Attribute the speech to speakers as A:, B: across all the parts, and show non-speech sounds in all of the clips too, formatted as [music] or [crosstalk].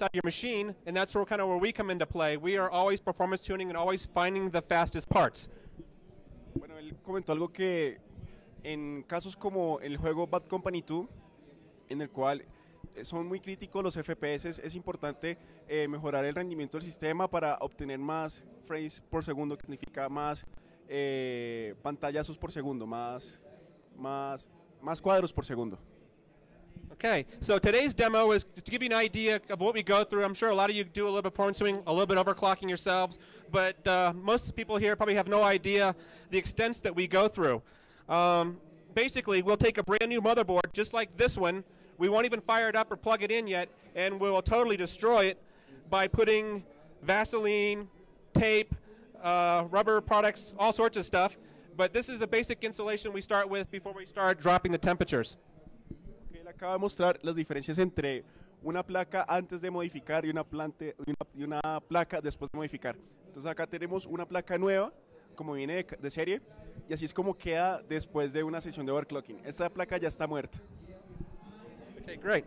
A: inside your machine, and that's where kind of where we come into play. We are always performance tuning and always finding the fastest parts.
B: Bueno, él comentó algo que en casos como el juego Bad Company 2, en el cual eh, son muy críticos los FPS, es importante eh, mejorar el rendimiento del sistema para obtener más frames por segundo, que significa más eh, pantallazos por segundo, más, más, más cuadros por segundo.
A: Okay, so today's demo is to give you an idea of what we go through. I'm sure a lot of you do a little bit of porn swimming, a little bit overclocking yourselves, but uh, most people here probably have no idea the extents that we go through. Um, basically, we'll take a brand new motherboard, just like this one. We won't even fire it up or plug it in yet, and we'll totally destroy it by putting Vaseline, tape, uh, rubber products, all sorts of stuff. But this is a basic insulation we start with before we start dropping the temperatures.
B: Acaba de mostrar las diferencias entre una placa antes de modificar y una, plante, y una, y una placa después de modificar. Entonces acá tenemos una placa nueva, como viene de, de, serie, y así es como queda después de una sesión de overclocking. Esta placa ya está muerta.
A: Okay, great.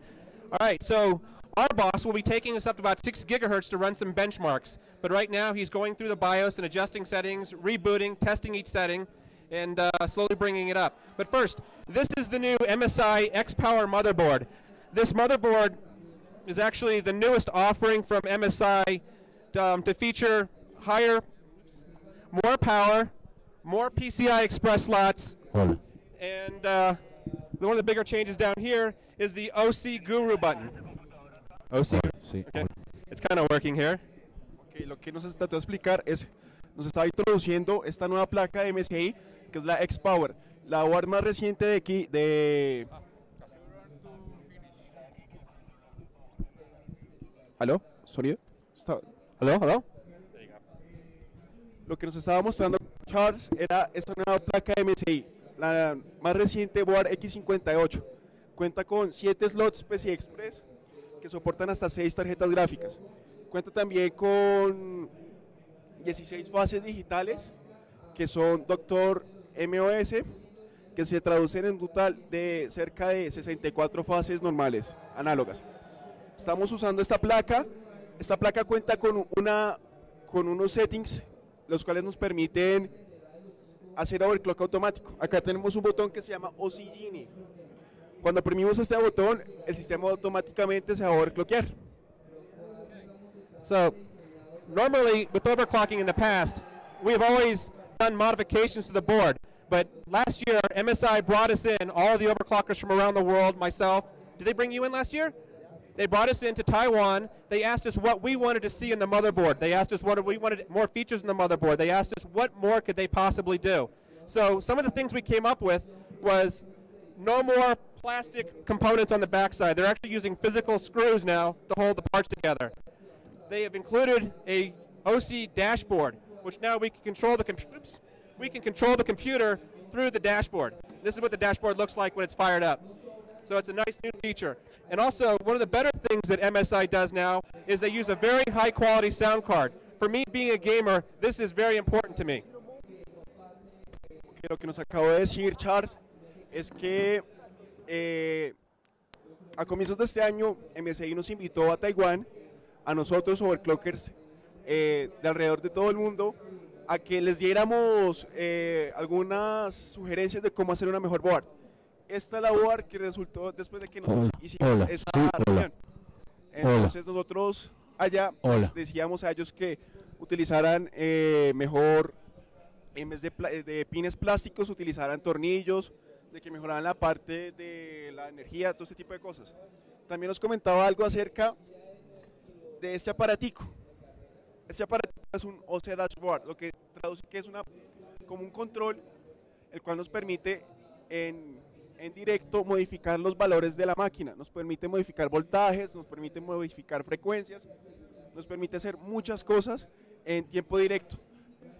A: All right, so our boss will be taking us up to about 6 gigahertz to run some benchmarks. But right now he's going through the BIOS and adjusting settings, rebooting, testing each setting, and uh, slowly bringing it up. But first, this is the new MSI X-Power motherboard. This motherboard is actually the newest offering from MSI um, to feature higher, more power, more PCI Express slots,
C: Hola.
A: and uh, one of the bigger changes down here is the OC Guru button. OC.
C: Sí,
A: Okay. It's kind of working here.
B: Ok, lo que nos trató de explicar es, nos está introduciendo esta nueva placa de MSI, que es la X-Power, la board más reciente de aquí, de... ¿Aló? ¿Sonido?
A: Hello, hello.
B: Lo que nos estaba mostrando Charles era esta nueva placa MSI, la más reciente board X58. Cuenta con 7 slots PCI Express que soportan hasta 6 tarjetas gráficas. Cuenta también con 16 fases digitales que son Doctor MOS, que se traducen en total de cerca de 64 fases normales, análogas. Estamos usando esta placa. Esta placa cuenta con, una, con unos settings los cuales nos permiten hacer overclock automático. Acá tenemos un botón que se llama OC Genie. Cuando oprimimos este botón, el sistema automáticamente se va a overclockear.
A: So, normally with overclocking in the past, we have always done modifications to the board. But last year, MSI brought us in all the overclockers from around the world. Myself, did they bring you in last year? They brought us into Taiwan. They asked us what we wanted to see in the motherboard. They asked us what we wanted more features in the motherboard. They asked us what more could they possibly do. So some of the things we came up with was no more plastic components on the backside. They're actually using physical screws now to hold the parts together. They have included a OC dashboard, which now we can control the computer. We can control the computer through the dashboard. This is what the dashboard looks like when it's fired up. So it's a nice new feature. And also, one of the better things that MSI does now is they use a very high quality sound card. For me, being a gamer, this is very important to me.
B: que lo que nos acabó de decir Charles es que eh, a comienzos de este año MSI nos invitó a Taiwán, a nosotros overclockers eh, de alrededor de todo el mundo, a que les diéramos eh, algunas sugerencias de cómo hacer una mejor board. Esta es la board que resultó después de que nosotros
C: Hola,
B: hicimos
C: hola,
B: esa
C: sí, hola.
B: reunión. Entonces nosotros allá
C: Hola.
B: decíamos a ellos que utilizaran eh, mejor en vez de, de pines plásticos utilizaran tornillos, de que mejoraran la parte de la energía, todo ese tipo de cosas. También nos comentaba algo acerca de este aparatico. Este aparatico es un OC Dashboard, lo que traduce que es una, como un control, el cual nos permite en, en directo modificar los valores de la máquina, nos permite modificar voltajes, nos permite modificar frecuencias, nos permite hacer muchas cosas en tiempo directo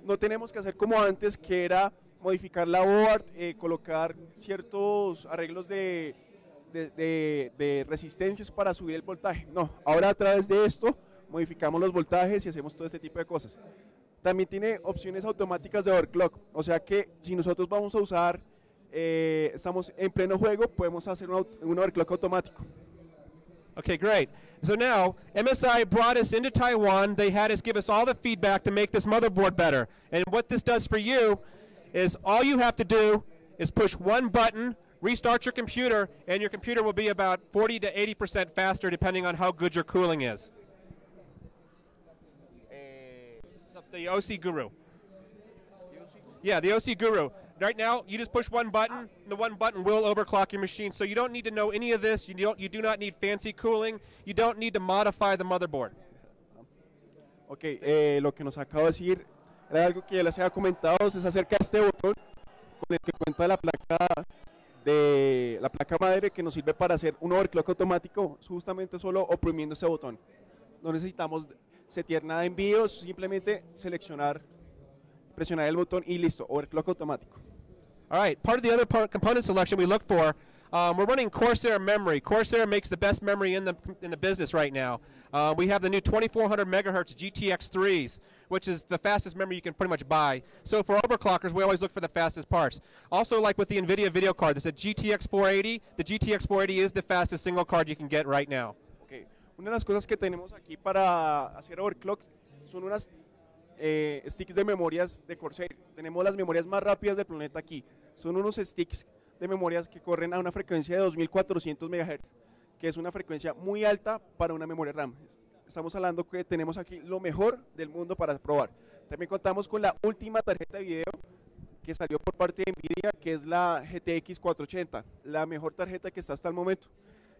B: no tenemos que hacer como antes, que era modificar la board, eh, colocar ciertos arreglos de, de, de- de resistencias para subir el voltaje. No, ahora a través de esto modificamos los voltajes y hacemos todo este tipo de cosas. También tiene opciones automáticas de overclock, o sea que si nosotros vamos a usar, eh, estamos en pleno juego, podemos hacer un, un overclock automático.
A: Okay, great. So now MSI brought us into Taiwan. They had us give us all the feedback to make this motherboard better. And what this does for you is all you have to do is push one button, restart your computer, and your computer will be about 40 to 80% faster depending on how good your cooling is. The OC Guru. Yeah, the OC Guru. Right now, you just push one button, and the one button will overclock your machine. So you don't need to know any of this. You don't. You do not need fancy cooling. You don't need to modify the motherboard.
B: Ok, eh, lo que nos acaba de decir era algo que ya les había comentado, es acerca de este botón con el que cuenta la placa de la placa madre que nos sirve para hacer un overclock automático, justamente solo oprimiendo ese botón. No necesitamos setear nada en BIOS, simplemente seleccionar, presionar el botón y listo, overclock automático.
A: All right, part of the other part, component selection we look for, um, we're running Corsair memory. Corsair makes the best memory in the in the business right now. Uh, we have the new 2400 megahertz GTX 3s, which is the fastest memory you can pretty much buy. So for overclockers, we always look for the fastest parts. Also, like with the NVIDIA video card, there's a GTX 480. The GTX 480 is the fastest single card you can get right now.
B: Una de las cosas que tenemos aquí para hacer overclock son unas eh, sticks de memorias de Corsair. Tenemos las memorias más rápidas del planeta aquí. Son unos sticks de memorias que corren a una frecuencia de 2400 MHz, que es una frecuencia muy alta para una memoria RAM. Estamos hablando que tenemos aquí lo mejor del mundo para probar. También contamos con la última tarjeta de video que salió por parte de Nvidia, que es la GTX 480, la mejor tarjeta que está hasta el momento.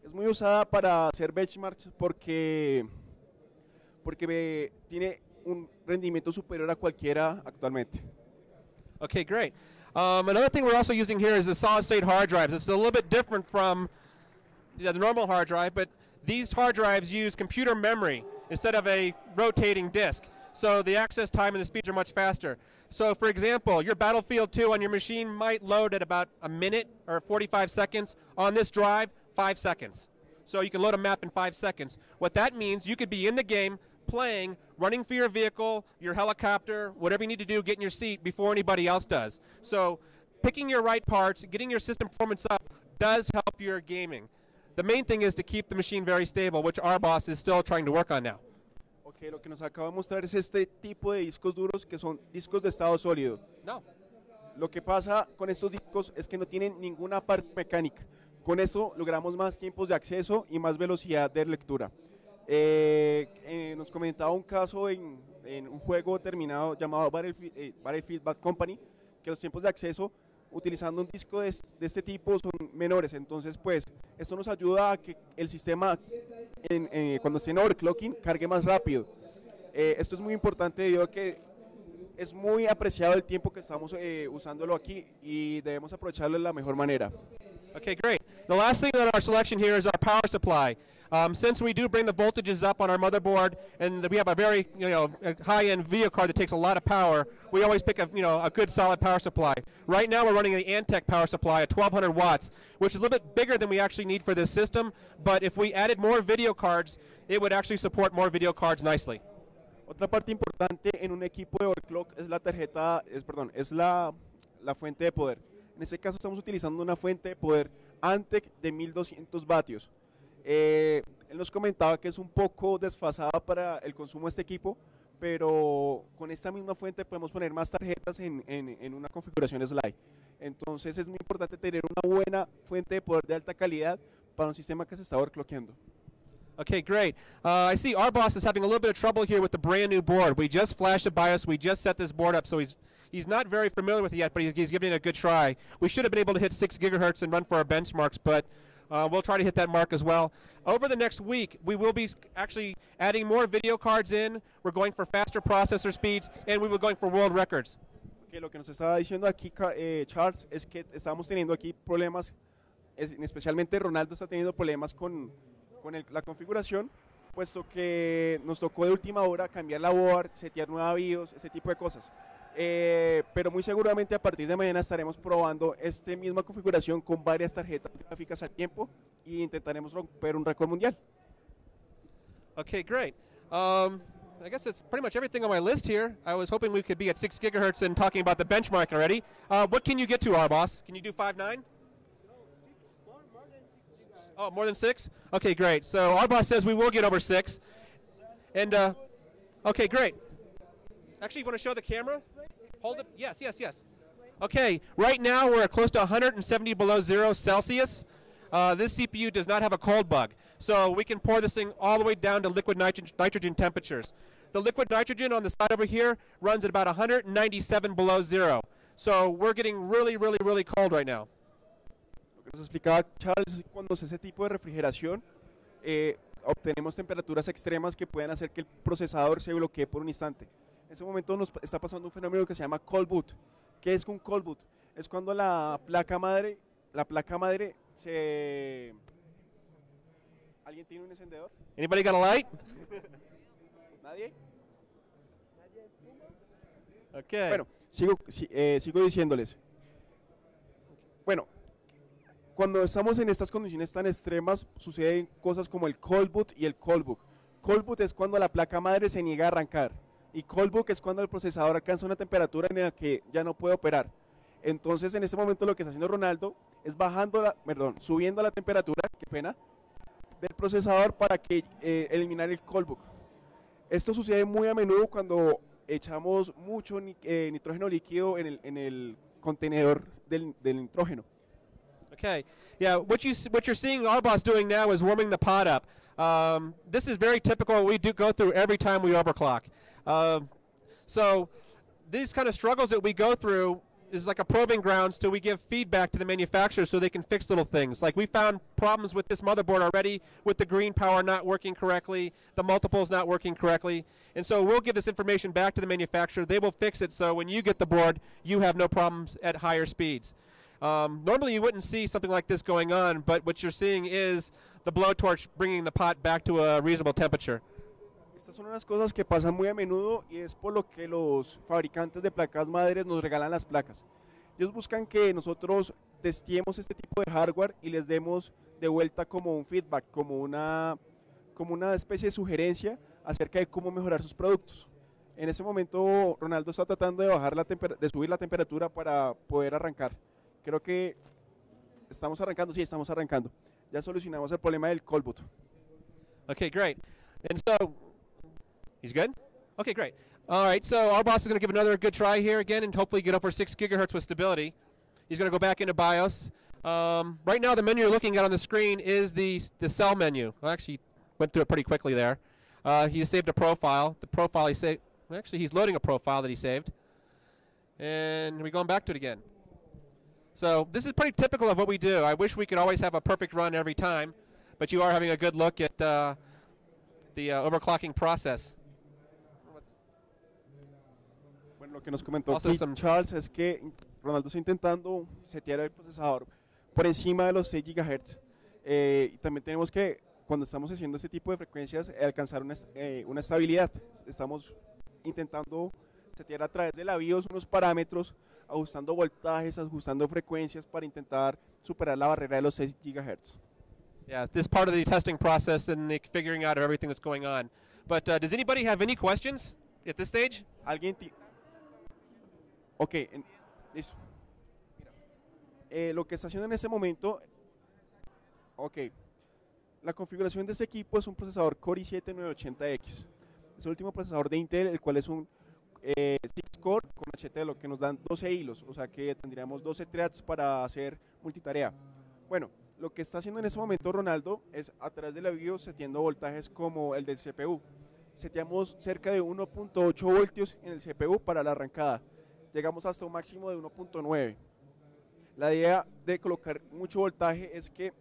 B: Es muy usada para hacer benchmarks porque, porque tiene un rendimiento superior a cualquiera actualmente.
A: Okay, great. Um, another thing we're also using here is the solid state hard drives. It's a little bit different from the normal hard drive, but these hard drives use computer memory instead of a rotating disk. So the access time and the speeds are much faster. So for example, your Battlefield 2 on your machine might load at about a minute or 45 seconds. On this drive, five seconds. So you can load a map in five seconds. What that means, you could be in the game, playing, running for your vehicle, your helicopter, whatever you need to do, get in your seat before anybody else does. So picking your right parts, getting your system performance up does help your gaming. The main thing is to keep the machine very stable, which our boss is still trying to work on now.
B: Ok, lo que nos acaba de mostrar es este tipo de discos duros que son discos de estado sólido.
A: No.
B: Lo que pasa con estos discos es que no tienen ninguna parte mecánica. Con eso logramos más tiempos de acceso y más velocidad de lectura. Eh, eh, nos comentaba un caso en, en, un juego terminado llamado eh, Battlefield Company, que los tiempos de acceso utilizando un disco de, de, este tipo son menores. Entonces, pues, esto nos ayuda a que el sistema, cuando esté en overclocking, cargue más rápido. Esto es muy importante debido a que es muy apreciado el tiempo que estamos usándolo aquí y debemos aprovecharlo de la mejor manera.
A: Okay, great. The last thing on our selection here is our power supply. Um, since we do bring the voltages up on our motherboard, and we have a very you know high-end video card that takes a lot of power, we always pick a you know a good solid power supply. Right now, we're running the Antec power supply at 1200 watts, which is a little bit bigger than we actually need for this system. But if we added more video cards, it would actually support more video cards nicely.
B: Otra parte importante en un equipo de overclock es la tarjeta, es perdón, es la la fuente de poder. En este caso estamos utilizando una fuente de poder Antec de 1200 vatios. Eh, él nos comentaba que es un poco desfasada para el consumo de este equipo, pero con esta misma fuente podemos poner más tarjetas en, en, una configuración slide. Entonces es muy importante tener una buena fuente de poder de alta calidad para un sistema que se está overclockeando.
A: Okay, great. Uh, I see our boss is having a little bit of trouble here with the brand new board. We just flashed the BIOS. We just set this board up, so he's he's not very familiar with it yet, but he's, he's giving it a good try. We should have been able to hit six gigahertz and run for our benchmarks, but uh, we'll try to hit that mark as well. Over the next week, we will be actually adding more video cards in. We're going for faster processor speeds, and we will going for world records.
B: Okay, lo que nos estaba diciendo aquí eh, Charles es que estamos teniendo aquí problemas, especialmente Ronaldo está teniendo problemas con, con el, la configuración, puesto que nos tocó de última hora cambiar la board, setear nueva BIOS, ese tipo de cosas. Eh, pero muy seguramente a partir de mañana estaremos probando esta misma configuración con varias tarjetas gráficas al tiempo y intentaremos romper un récord mundial.
A: Okay, great. Um, I guess that's pretty much everything on my list here. I was hoping we could be at 6 gigahertz and talking about the benchmark already. Uh, what can you get to, our boss? Can you do 5.9? Oh, more than six? Okay, great. So our boss says we will get over six. And, uh, okay, great. Actually, you want to show the camera? Hold it. Yes, yes, yes. Okay, right now we're close to 170 below zero Celsius. Uh, this CPU does not have a cold bug, so we can pour this thing all the way down to liquid nitro- nitrogen temperatures. The liquid nitrogen on the side over here runs at about 197 below zero. So we're getting really, really, really cold right now.
B: Nos explicaba Charles cuando se hace ese tipo de refrigeración, eh, obtenemos temperaturas extremas que pueden hacer que el procesador se bloquee por un instante. En ese momento nos está pasando un fenómeno que se llama cold boot. ¿Qué es un cold boot? Es cuando la placa madre, la placa madre se... ¿Alguien tiene un encendedor?
A: Anybody got a light?
B: ¿Nadie?
A: Okay.
B: Bueno, sigo, si- eh, sigo diciéndoles. Bueno, cuando estamos en estas condiciones tan extremas, suceden cosas como el cold boot y el. Cold boot es cuando la placa madre se niega a arrancar. Y cold boot es cuando el procesador alcanza una temperatura en la que ya no puede operar. Entonces, en este momento lo que está haciendo Ronaldo es bajando la, perdón, subiendo la temperatura, qué pena, del procesador para que eh, eliminar el cold boot. Esto sucede muy a menudo cuando echamos mucho eh, nitrógeno líquido en el, en el contenedor del, del nitrógeno.
A: Okay. Yeah, what you what you're seeing our boss doing now is warming the pot up. Um, this is very typical. We do go through every time we overclock. Um, so these kind of struggles that we go through is like a probing grounds till we give feedback to the manufacturer so they can fix little things. Like we found problems with this motherboard already with the green power not working correctly, the multiples not working correctly. And so we'll give this information back to the manufacturer. They will fix it so when you get the board, you have no problems at higher speeds. Um, normally, you wouldn't see something like this going on, but what you're seeing is the blowtorch bringing the pot back to a reasonable temperature.
B: Estas son unas cosas que pasan muy a menudo y es por lo que los fabricantes de placas madres nos regalan las placas. Ellos buscan que nosotros testiemos este tipo de hardware y les demos de vuelta como un feedback, como una, como una especie de sugerencia acerca de cómo mejorar sus productos. En ese momento Ronaldo está tratando de bajar la de subir la temperatura para poder arrancar. Creo que estamos arrancando, sí, estamos arrancando. Ya solucionamos el problema del cold boot.
A: Okay, great. And so, he's good? Okay, great. All right, so our boss is going to give another good try here again and hopefully get over 6 gigahertz with stability. He's going to go back into BIOS. Um, right now, the menu you're looking at on the screen is the, the cell menu. Well, actually, went through it pretty quickly there. Uh, he saved a profile. The profile he saved, actually, he's loading a profile that he saved. And we're going back to it again. So this is pretty typical of what we do. I wish we could always have a perfect run every time, but you are having a good look at uh, the uh, overclocking process.
B: Bueno, lo que nos comentó
A: Also some-
B: Charles es que Ronaldo está intentando setear el procesador por encima de los 6 GHz. Eh, y también tenemos que, cuando estamos haciendo este tipo de frecuencias, alcanzar una, eh, una estabilidad. Estamos intentando setear a través de la BIOS unos parámetros, ajustando voltajes, ajustando frecuencias para intentar superar la barrera de los 6 GHz.
A: Yeah, this part of the testing process and the figuring out of everything that's going on. But uh, does anybody have any questions at this stage?
B: ¿Alguien ti- Ok, en- listo. Mira, eh, lo que está haciendo en este momento, ok, la configuración de este equipo es un procesador Core i7-980X. Es el último procesador de Intel, el cual es un eh, 6-core con HT, lo que nos dan 12 hilos, o sea que tendríamos 12 threads para hacer multitarea. Bueno, lo que está haciendo en este momento Ronaldo es a través de la BIOS seteando voltajes como el del CPU. Seteamos cerca de 1.8 voltios en el CPU para la arrancada. Llegamos hasta un máximo de 1.9. La idea de colocar mucho voltaje es que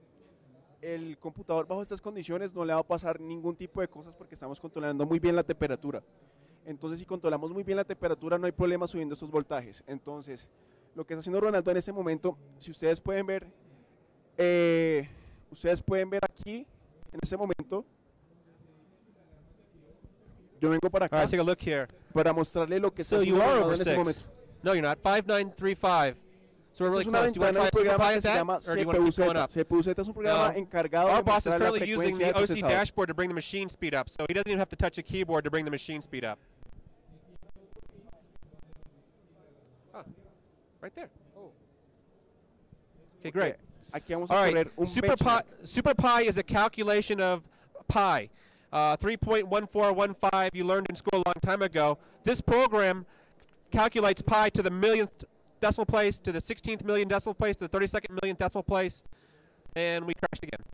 B: el computador bajo estas condiciones no le va a pasar ningún tipo de cosas porque estamos controlando muy bien la temperatura. Entonces, si controlamos muy bien la temperatura, no hay problema subiendo estos voltajes. Entonces, lo que está haciendo Ronaldo en este momento, si ustedes pueden ver, eh, ustedes pueden ver aquí, en este momento, yo vengo para acá
A: right, take a look here.
B: para mostrarle lo que está
A: So you
B: haciendo
A: are
B: Ronaldo en este momento.
A: No, you're not. 5935. So we're really close. Do you want to try
B: de
A: to
B: un programa
A: simplify
B: que
A: at
B: se
A: that? Or do you want to keep going up?
B: CPUZ es un programa
A: No.
B: encargado
A: Our boss is currently using the OC dashboard to bring the machine speed up, so he doesn't even have to touch a keyboard to bring the machine speed up. Right there. Oh. Okay, great.
B: Aquí vamos a
A: All right.
B: un
A: Super pi, super pi is a calculation of pi. Uh, 3.1415 you learned in school a long time ago. This program calculates pi to the millionth decimal place, to the 16th million decimal place, to the 32nd million decimal place, and we crashed again.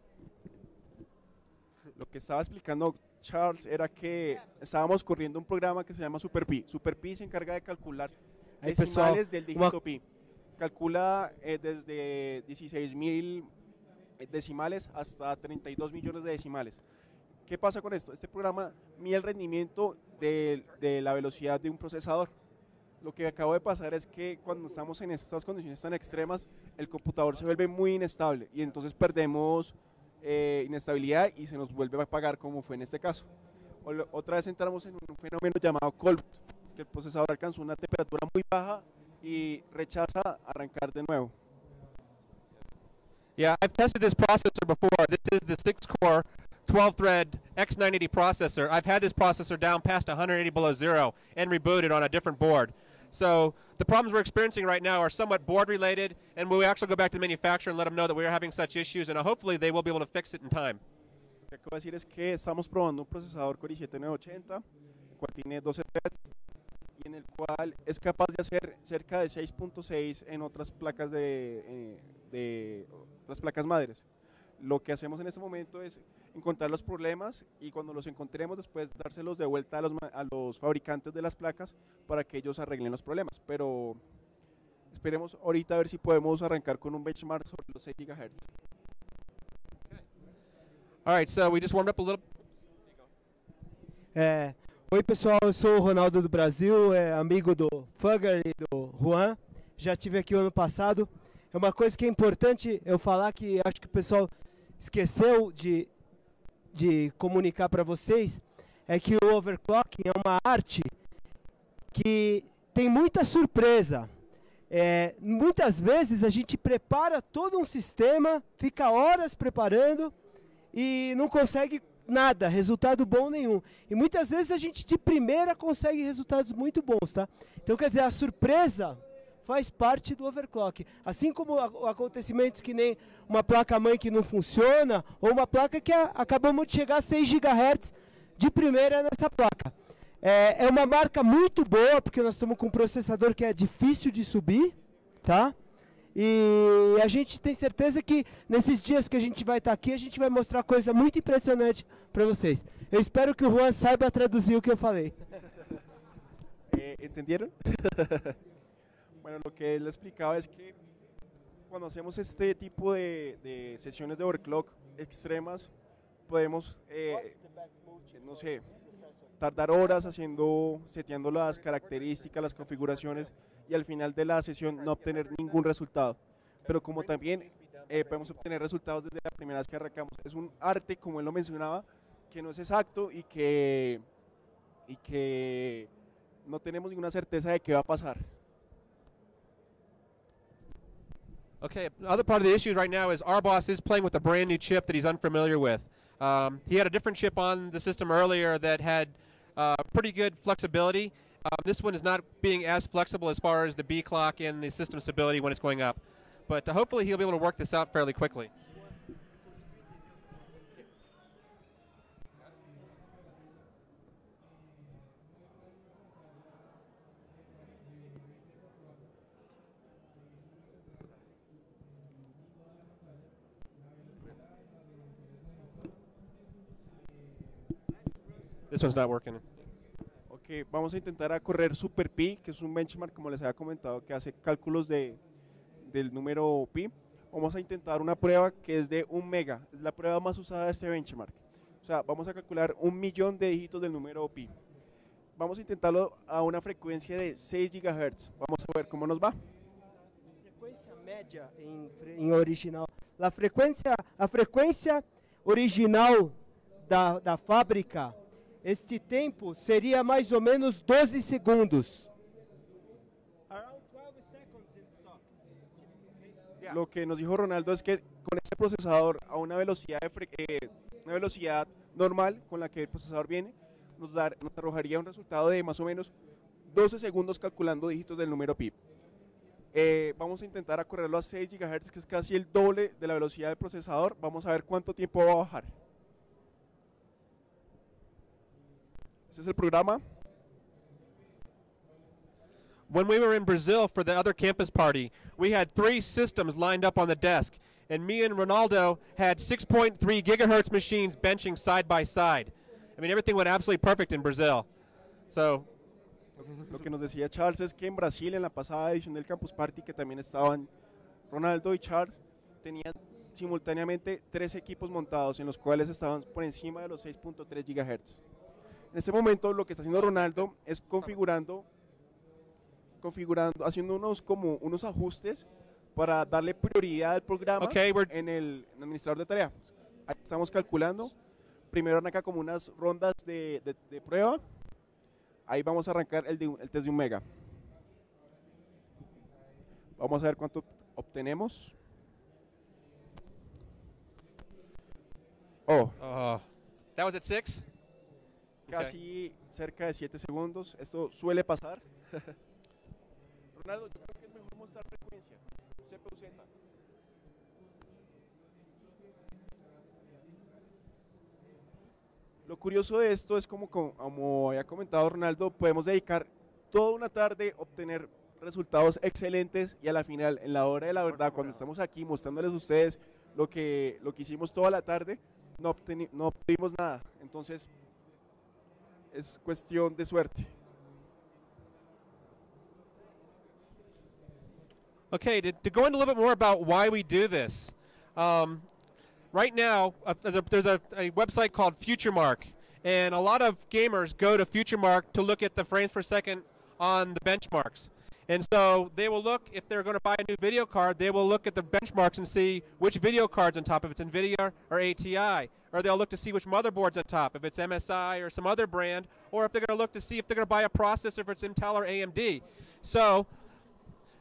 B: Lo que estaba explicando Charles era que estábamos corriendo un programa que se llama SuperPi. SuperPi se encarga de calcular
C: Aí, pessoal,
B: decimales del dígito pi. Calcula eh, desde 16 mil decimales hasta 32 millones de decimales. ¿Qué pasa con esto? Este programa mide el rendimiento de, de la velocidad de un procesador. Lo que acabo de pasar es que cuando estamos en estas condiciones tan extremas, el computador se vuelve muy inestable y entonces perdemos eh, inestabilidad y se nos vuelve a apagar como fue en este caso. O Otra vez entramos en un fenómeno llamado cold boot, que el procesador alcanzó una temperatura muy baja y rechaza arrancar de nuevo.
A: Yeah, I've tested this processor before. This is the 6-core, 12-thread X980 processor. I've had this processor down past 180 below zero and rebooted on a different board. So the problems we're experiencing right now are somewhat board related, and we'll actually go back to the manufacturer and let them know that we're having such issues, and hopefully they will be able to fix it in time.
B: Lo que acabo de decir es que estamos probando un procesador Core i7-980, el cual tiene 12 threads y en el cual es capaz de hacer cerca de 6.6 en otras placas de, eh, de otras placas madres. Lo que hacemos en este momento es encontrar los problemas y cuando los encontremos después dárselos de vuelta a los, a los fabricantes de las placas para que ellos arreglen los problemas. Pero esperemos ahorita a ver si podemos arrancar con un benchmark sobre los 6 GHz.
A: All right, so we just warmed up a little.
C: É, oi pessoal, eu sou o Ronaldo do Brasil, é, amigo do Fugger e do Juan. Já tive aqui o ano passado. É uma coisa que é importante eu falar que acho que o pessoal esqueceu de, de comunicar para vocês é que o overclocking é uma arte que tem muita surpresa. É, muitas vezes a gente prepara todo um sistema, fica horas preparando e não consegue nada, resultado bom nenhum. E muitas vezes a gente de primeira consegue resultados muito bons, tá? Então quer dizer, a surpresa faz parte do overclock. Assim como acontecimentos que nem uma placa-mãe que não funciona, ou uma placa que acabamos de chegar a 6 GHz de primeira nessa placa. É, é uma marca muito boa, porque nós estamos com um processador que é difícil de subir, tá? E a gente tem certeza que nesses dias que a gente vai estar aqui, a gente vai mostrar coisa muito impressionante para vocês. Eu espero que o Juan saiba traduzir o que eu falei. [laughs]
B: Eh, ¿Entendieron? [laughs] bueno, lo que él explicaba es que cuando hacemos este tipo de, de sesiones de overclock extremas, podemos, eh, no sé, tardar horas haciendo, seteando las características, las configuraciones y al final de la sesión no obtener ningún resultado. Pero como también eh, podemos obtener resultados desde la primera vez que arrancamos, es un arte, como él lo mencionaba, que no es exacto y que, y que no tenemos ninguna certeza de qué va a pasar.
A: Okay, the other part of the issue right now is our boss is playing with a brand new chip that he's unfamiliar with. Um, he had a different chip on the system earlier that had uh, pretty good flexibility. Um, this one is not being as flexible as far as the B clock and the system stability when it's going up. But uh, hopefully he'll be able to work this out fairly quickly. This one's not working.
B: Ok, vamos a intentar a correr Super Pi, que es un benchmark, como les había comentado, que hace cálculos de, del número pi. Vamos a intentar una prueba que es de un mega, es la prueba más usada de este benchmark. O sea, vamos a calcular un millón de dígitos del número pi. Vamos a intentarlo a una frecuencia de 6 GHz. Vamos a ver cómo nos va.
C: Frequência média em, fre- em original. A frequência, a frequência original da, da fábrica, este tempo seria mais ou menos 12 segundos. Around 12 seconds in stock.
B: Lo que nos dijo Ronaldo es que con este procesador a una velocidad, de eh, una velocidad normal con la que el procesador viene, nos, dar, nos arrojaría un resultado de más o menos 12 segundos calculando dígitos del número pi. Eh, vamos a intentar a correrlo a 6 GHz, que es casi el doble de la velocidad del procesador. Vamos a ver cuánto tiempo va a bajar. Ese es el programa.
A: When we were in Brazil for the other campus party, we had three systems lined up on the desk, and me and Ronaldo had 6.3 gigahertz machines benching side by side. I mean, everything went absolutely perfect in Brazil. So,
B: Lo que nos decía Charles es que en Brasil, en la pasada edición del Campus Party, que también estaban Ronaldo y Charles, tenían simultáneamente tres equipos montados en los cuales estaban por encima de los 6.3 GHz. En este momento lo que está haciendo Ronaldo es configurando, configurando, haciendo unos como unos ajustes para darle prioridad al programa
A: Okay, we're-
B: en el, en el administrador de tareas. Ahí estamos calculando. Primero arranca como unas rondas de, de- de prueba. Ahí vamos a arrancar el, de el test de un mega. Vamos a ver cuánto obtenemos. Oh,
A: uh, that was at six?
B: Casi cerca de 7 segundos. Esto suele pasar. [laughs] Ronaldo, yo creo que es mejor mostrar frecuencia. CPU Z. Lo curioso de esto es como, como, había comentado Ronaldo, podemos dedicar toda una tarde a obtener resultados excelentes y a la final, en la hora de la verdad, cuando estamos aquí mostrándoles a ustedes lo que, lo que hicimos toda la tarde, no obtuvimos nada. Entonces, es cuestión de suerte.
A: Okay, to, to go into a little bit more about why we do this. Um, right now, uh, there's a, there's a, a website called FutureMark, and a lot of gamers go to FutureMark to look at the frames per second on the benchmarks. And so they will look, if they're going to buy a new video card, they will look at the benchmarks and see which video card's on top, if it's NVIDIA or ATI. Or they'll look to see which motherboard's on top, if it's MSI or some other brand, or if they're going to look to see if they're going to buy a processor, if it's Intel or AMD. So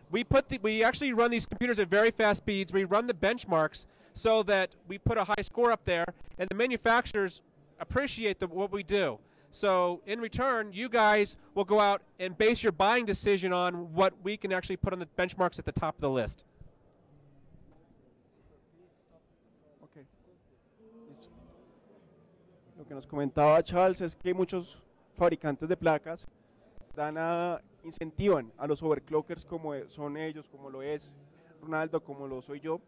A: we put the, we actually run these computers at very fast speeds. We run the benchmarks so that we put a high score up there, and the manufacturers appreciate the, what we do. So in return, you guys will go out and base your buying decision on what we can actually put on the benchmarks at the top of the list.
B: Lo que nos comentaba Charles es que muchos fabricantes de placas dan a, incentivan a los overclockers como e- son ellos, como lo es Ronaldo, como lo soy yo,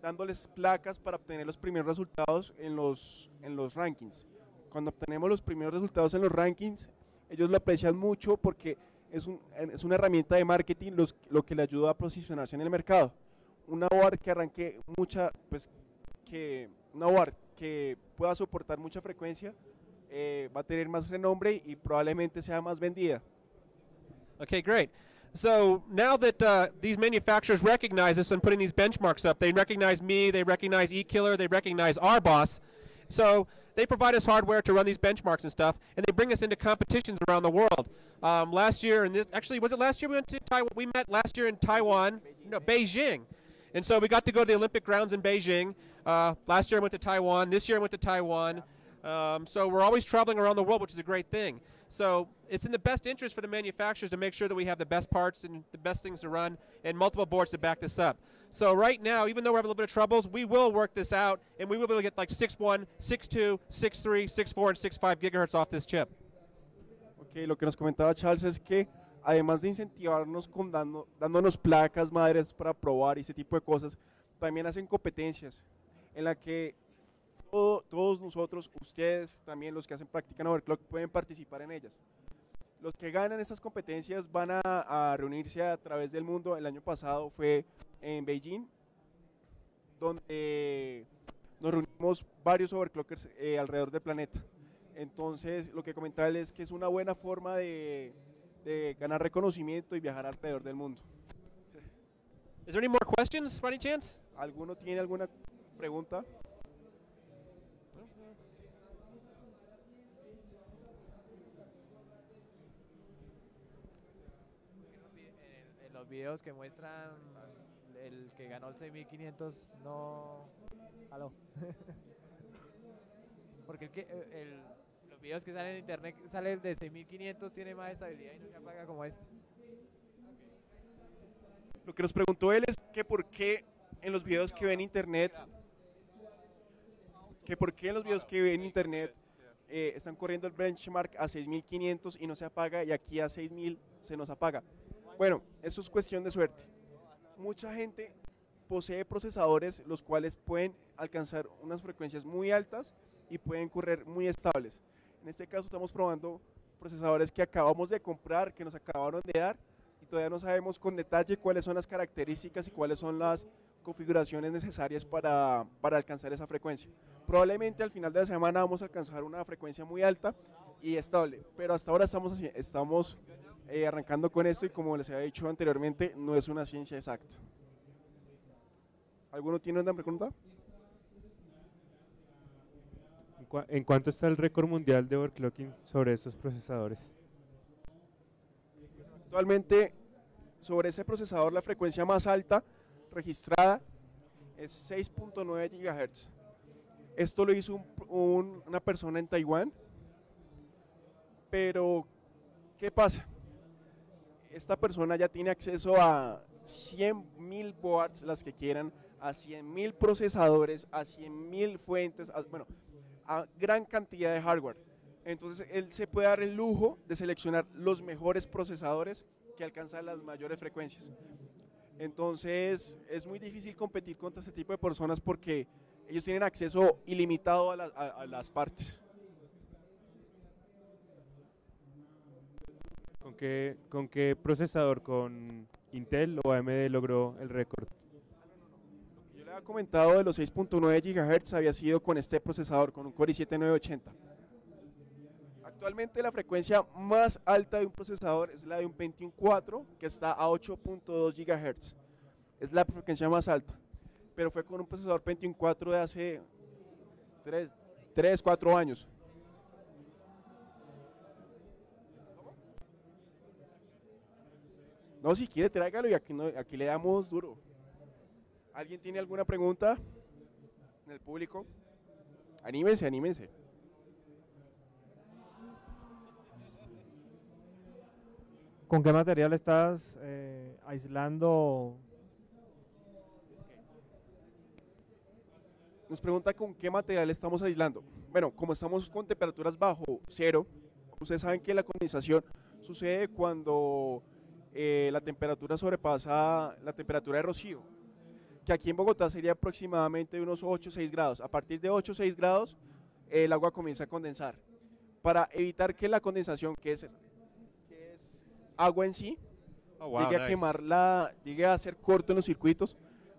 B: dándoles placas para obtener los primeros resultados en los, en los rankings. Cuando obtenemos los primeros resultados en los rankings, ellos lo aprecian mucho porque es, un- es una herramienta de marketing los- lo que le ayuda a posicionarse en el mercado. Una board que arranque mucha, pues que una board que pueda soportar mucha frecuencia eh, va a tener más renombre y probablemente sea más vendida.
A: Okay, great. So now that uh, these manufacturers recognize us and putting these benchmarks up, they recognize me, they recognize eKiller, they recognize our boss. So they provide us hardware to run these benchmarks and stuff, and they bring us into competitions around the world. Um, last year, and actually, was it last year we went to Taiwan? We met last year in Taiwan, no, Beijing. And so we got to go to the Olympic grounds in Beijing. Uh, last year I went to Taiwan. This year I went to Taiwan. Um, so we're always traveling around the world, which is a great thing. So it's in the best interest for the manufacturers to make sure that we have the best parts and the best things to run and multiple boards to back this up. So right now, even though we're having a little bit of troubles, we will work this out and we will be able to get like 6.1, 6.2, 6.3, 6.4, and 6.5 gigahertz off this chip.
B: Ok, lo que nos comentaba Charles es que además de incentivarnos con dando- dándonos placas madres para probar y ese tipo de cosas, también hacen competencias en la que todo- todos nosotros, ustedes también los que hacen práctica en Overclock pueden participar en ellas. Los que ganan estas competencias van a, a reunirse a través del mundo. El año pasado fue en Beijing, donde nos reunimos varios overclockers eh, alrededor del planeta. Entonces, lo que comentaba él es que es una buena forma de, de ganar reconocimiento y viajar alrededor del mundo.
A: Is there any more questions by any chance?
B: ¿Alguno tiene alguna pregunta?
D: Los videos que muestran el que ganó el 6500 no aló [laughs] porque el que eh, los videos que salen en internet sale el de 6500 tiene más estabilidad y no se apaga como este
B: Lo que nos preguntó él es que por qué en los videos que ve en internet, que por qué en los videos que ve en internet eh, están corriendo el benchmark a 6500 y no se apaga y aquí a 6000 se nos apaga. Bueno, eso es cuestión de suerte. Mucha gente posee procesadores los cuales pueden alcanzar unas frecuencias muy altas y pueden correr muy estables. En este caso estamos probando procesadores que acabamos de comprar, que nos acabaron de dar y todavía no sabemos con detalle cuáles son las características y cuáles son las configuraciones necesarias para, para alcanzar esa frecuencia. Probablemente al final de la semana vamos a alcanzar una frecuencia muy alta y estable, pero hasta ahora estamos, así- estamos eh, arrancando con esto y como les había dicho anteriormente, no es una ciencia exacta. ¿Alguno tiene una pregunta?
E: ¿En, cua- en cuánto está el récord mundial de overclocking sobre estos procesadores?
B: Actualmente, sobre ese procesador, la frecuencia más alta registrada es 6.9 GHz. Esto lo hizo un- un- una persona en Taiwán, pero ¿qué pasa? Esta persona ya tiene acceso a 100.000 boards, las que quieran, a 100.000 procesadores, a 100.000 fuentes, a- bueno, a gran cantidad de hardware. Entonces él se puede dar el lujo de seleccionar los mejores procesadores que alcanzan las mayores frecuencias. Entonces es muy difícil competir contra este tipo de personas porque ellos tienen acceso ilimitado a, a las partes.
E: ¿Con qué, ¿Con qué procesador? ¿Con Intel o AMD logró el récord?
B: Yo le había comentado de los 6.9 GHz había sido con este procesador, con un Core i7 980. Actualmente la frecuencia más alta de un procesador es la de un Pentium 4 que está a 8.2 GHz. Es la frecuencia más alta, pero fue con un procesador Pentium 4 de hace 3, 3 4 años. No, si quiere tráigalo y aquí, no- aquí le damos duro. ¿Alguien tiene alguna pregunta en el público? Anímense, anímense.
F: ¿Con qué material estás eh, aislando?
B: Nos pregunta con qué material estamos aislando. Bueno, como estamos con temperaturas bajo cero, ustedes saben que la condensación sucede cuando eh, la temperatura sobrepasa la temperatura de rocío, que aquí en Bogotá sería aproximadamente unos 8 o 6 grados. A partir de 8 o 6 grados, el agua comienza a condensar. Para evitar que la condensación, que es, que es agua en sí,
A: Oh, wow,
B: llegue a quemar la, llegue a ser corto en los circuitos,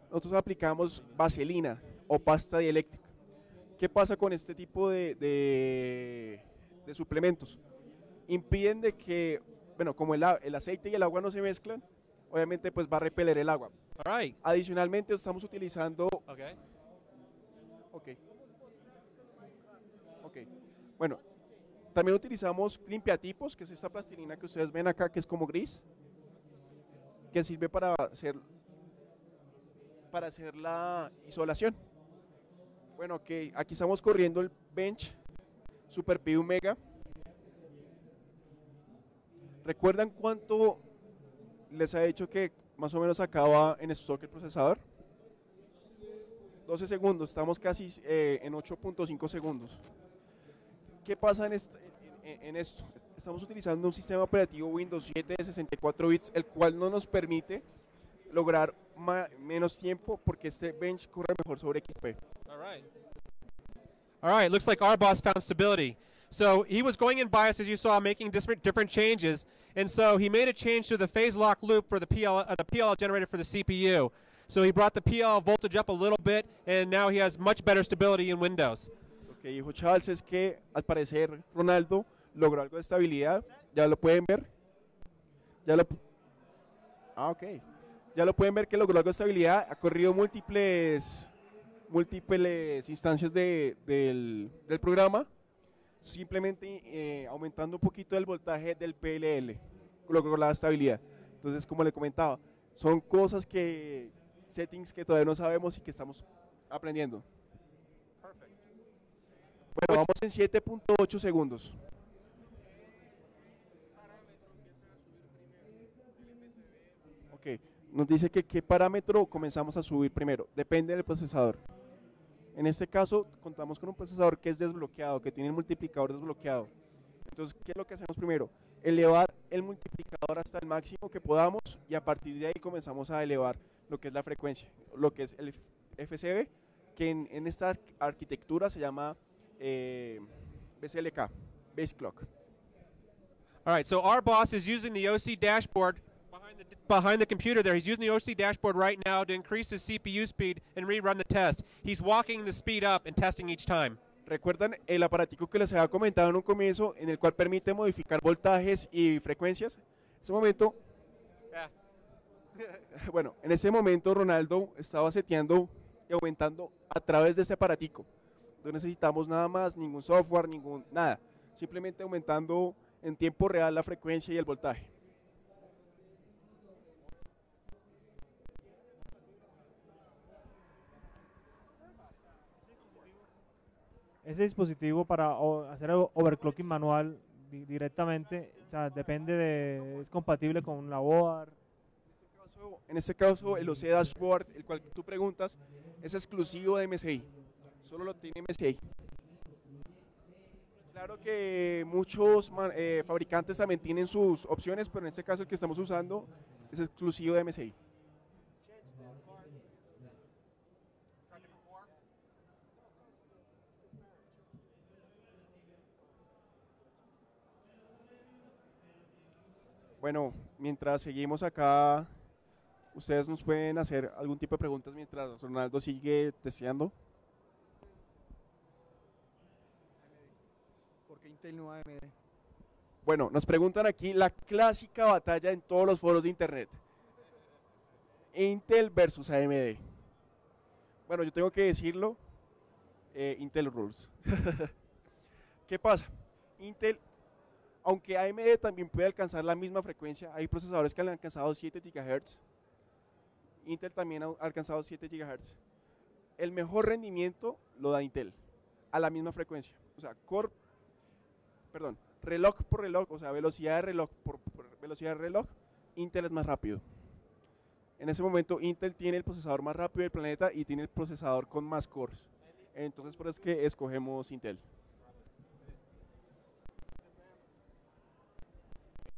B: nosotros aplicamos vaselina o pasta dieléctrica. ¿Qué pasa con este tipo de, de- de suplementos? Impiden de que, bueno, como el, el aceite y el agua no se mezclan, obviamente pues va a repeler el agua.
A: All right.
B: Adicionalmente estamos utilizando,
A: Okay.
B: ok, ok, bueno, también utilizamos limpiatipos, que es esta plastilina que ustedes ven acá, que es como gris, que sirve para hacer, para hacer la isolación. Bueno, que aquí estamos corriendo el bench Super Pi Mega. ¿Recuerdan cuánto les ha dicho que más o menos acaba en stock el procesador? 12 segundos, estamos casi eh, en 8.5 segundos. ¿Qué pasa en, est- en- en esto? Estamos utilizando un sistema operativo Windows 7 de 64 bits, el cual no nos permite lograr menos tiempo porque este bench corre mejor sobre XP.
A: All right. All right. Looks like our boss found stability. So he was going in bias, as you saw, making different different changes, and so he made a change to the phase lock loop for the PL uh, the PLL generator for the CPU. So he brought the PL voltage up a little bit, and now he has much better stability in Windows.
B: Que dijo Charles es que al parecer Ronaldo logró algo de estabilidad. Ya lo pueden ver. Ya lo, ah, ok. Ya lo pueden ver que logró algo de estabilidad. Ha corrido múltiples, múltiples instancias de- del, del programa. Simplemente eh, aumentando un poquito el voltaje del PLL. Logró la estabilidad. Entonces, como le comentaba, son cosas que, settings que todavía no sabemos y que estamos aprendiendo. Bueno, vamos en 7.8 segundos. Ok, nos dice que qué parámetro comenzamos a subir primero. Depende del procesador. En este caso, contamos con un procesador que es desbloqueado, que tiene el multiplicador desbloqueado. Entonces, ¿qué es lo que hacemos primero? Elevar el multiplicador hasta el máximo que podamos y a partir de ahí comenzamos a elevar lo que es la frecuencia, lo que es el FCB, que en, esta ar- arquitectura se llama eh, BCLK, Base Clock.
A: All right, so our boss is using the OC dashboard behind the, behind the computer there. He's using the OC dashboard right now to increase his CPU speed and rerun the test. He's walking the speed up and testing each time.
B: ¿Recuerdan el aparatico que les había comentado en un comienzo en el cual permite modificar voltajes y frecuencias? En ese momento, [laughs] bueno, en ese momento Ronaldo estaba seteando y aumentando a través de este aparatico. No necesitamos nada más, ningún software, ningún nada. Simplemente aumentando en tiempo real la frecuencia y el voltaje.
F: Ese dispositivo para hacer overclocking manual di- directamente, o sea, depende de, es compatible con la board.
B: en este caso, el OC Dashboard, el cual tú preguntas, es exclusivo de MSI. Solo lo tiene MSI. Claro que muchos eh, fabricantes también tienen sus opciones, pero en este caso el que estamos usando es exclusivo de MSI. Bueno, mientras seguimos acá, ustedes nos pueden hacer algún tipo de preguntas mientras Ronaldo sigue testeando.
G: ¿Por qué Intel no AMD?
B: Bueno, nos preguntan aquí la clásica batalla en todos los foros de internet. Intel versus AMD. Bueno, yo tengo que decirlo, eh, Intel rules. [laughs] ¿Qué pasa? Intel, aunque AMD también puede alcanzar la misma frecuencia, hay procesadores que han alcanzado 7 GHz. Intel también ha alcanzado 7 GHz. El mejor rendimiento lo da Intel, a la misma frecuencia. O sea, core, perdón, reloj por reloj, o sea, velocidad de reloj por, velocidad de reloj, Intel es más rápido. En ese momento Intel tiene el procesador más rápido del planeta y tiene el procesador con más cores. Entonces por eso es que escogemos Intel.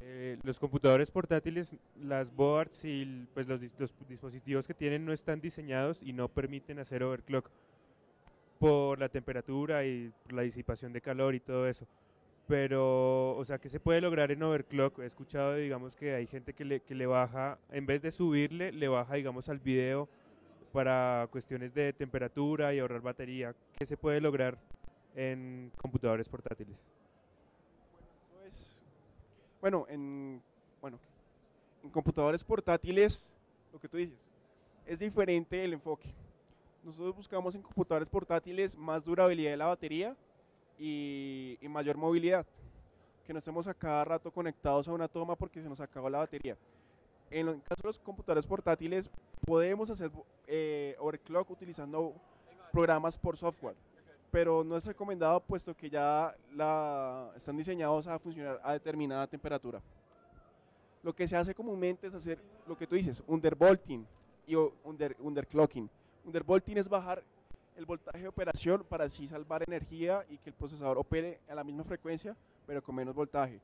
E: Eh, los computadores portátiles, las boards y pues, los, dis- los dispositivos que tienen no están diseñados y no permiten hacer overclock por la temperatura y por la disipación de calor y todo eso. Pero, o sea, ¿qué se puede lograr en overclock? He escuchado, digamos, que hay gente que que le baja, en vez de subirle, le baja, digamos, al video para cuestiones de temperatura y ahorrar batería. ¿Qué se puede lograr en computadores portátiles?
B: Bueno, en, bueno, en computadores portátiles, lo que tú dices, es diferente el enfoque. Nosotros buscamos en computadores portátiles más durabilidad de la batería y, y mayor movilidad. Que no estemos a cada rato conectados a una toma porque se nos acabó la batería. En el caso de los computadores portátiles, podemos hacer eh, overclock utilizando programas por software pero no es recomendado puesto que ya la, están diseñados a funcionar a determinada temperatura. Lo que se hace comúnmente es hacer lo que tú dices, undervolting y under, underclocking. Undervolting es bajar el voltaje de operación para así salvar energía y que el procesador opere a la misma frecuencia, pero con menos voltaje.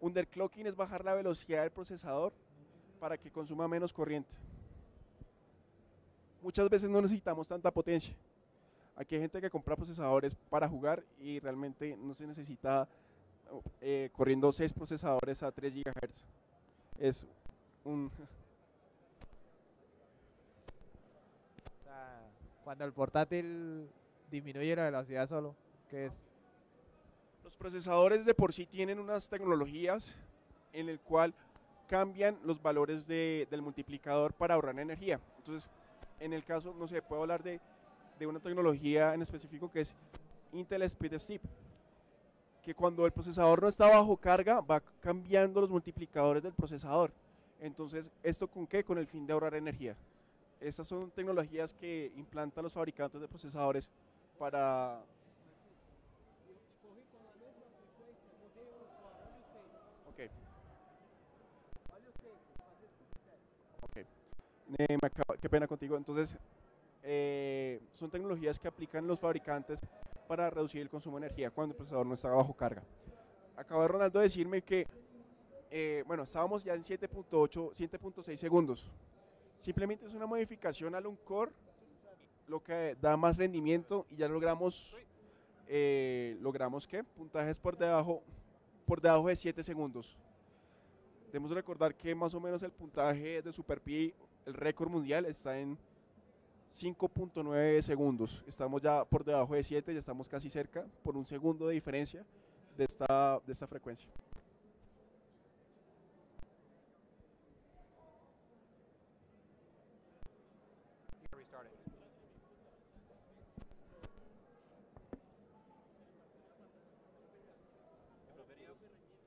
B: Underclocking es bajar la velocidad del procesador para que consuma menos corriente. Muchas veces no necesitamos tanta potencia. Aquí hay gente que compra procesadores para jugar y realmente no se necesita eh, corriendo 6 procesadores a 3 GHz. Es un... [laughs]
D: O sea, cuando el portátil disminuye la velocidad solo, que es
B: Los procesadores de por sí tienen unas tecnologías en el cual cambian los valores de- del multiplicador para ahorrar energía. Entonces, en el caso, no sé, puedo hablar de, de una tecnología en específico que es Intel Speed Steep, que cuando el procesador no está bajo carga va cambiando los multiplicadores del procesador. Entonces, ¿esto con qué? Con el fin de ahorrar energía. Estas son tecnologías que implantan los fabricantes de procesadores para Ok. Ok. Eh, qué pena contigo. Entonces, eh, son tecnologías que aplican los fabricantes para reducir el consumo de energía cuando el procesador no está bajo carga. Acaba Ronaldo de decirme que, eh, bueno, estábamos ya en 7.8, 7.6 segundos. Simplemente es una modificación al un core, lo que da más rendimiento y ya logramos, eh, logramos que puntajes por debajo, por debajo de 7 segundos. Debemos recordar que más o menos el puntaje de Super Pi, el récord mundial, está en 5.9 segundos. Estamos ya por debajo de 7, ya estamos casi cerca, por un segundo de diferencia de esta, de esta frecuencia.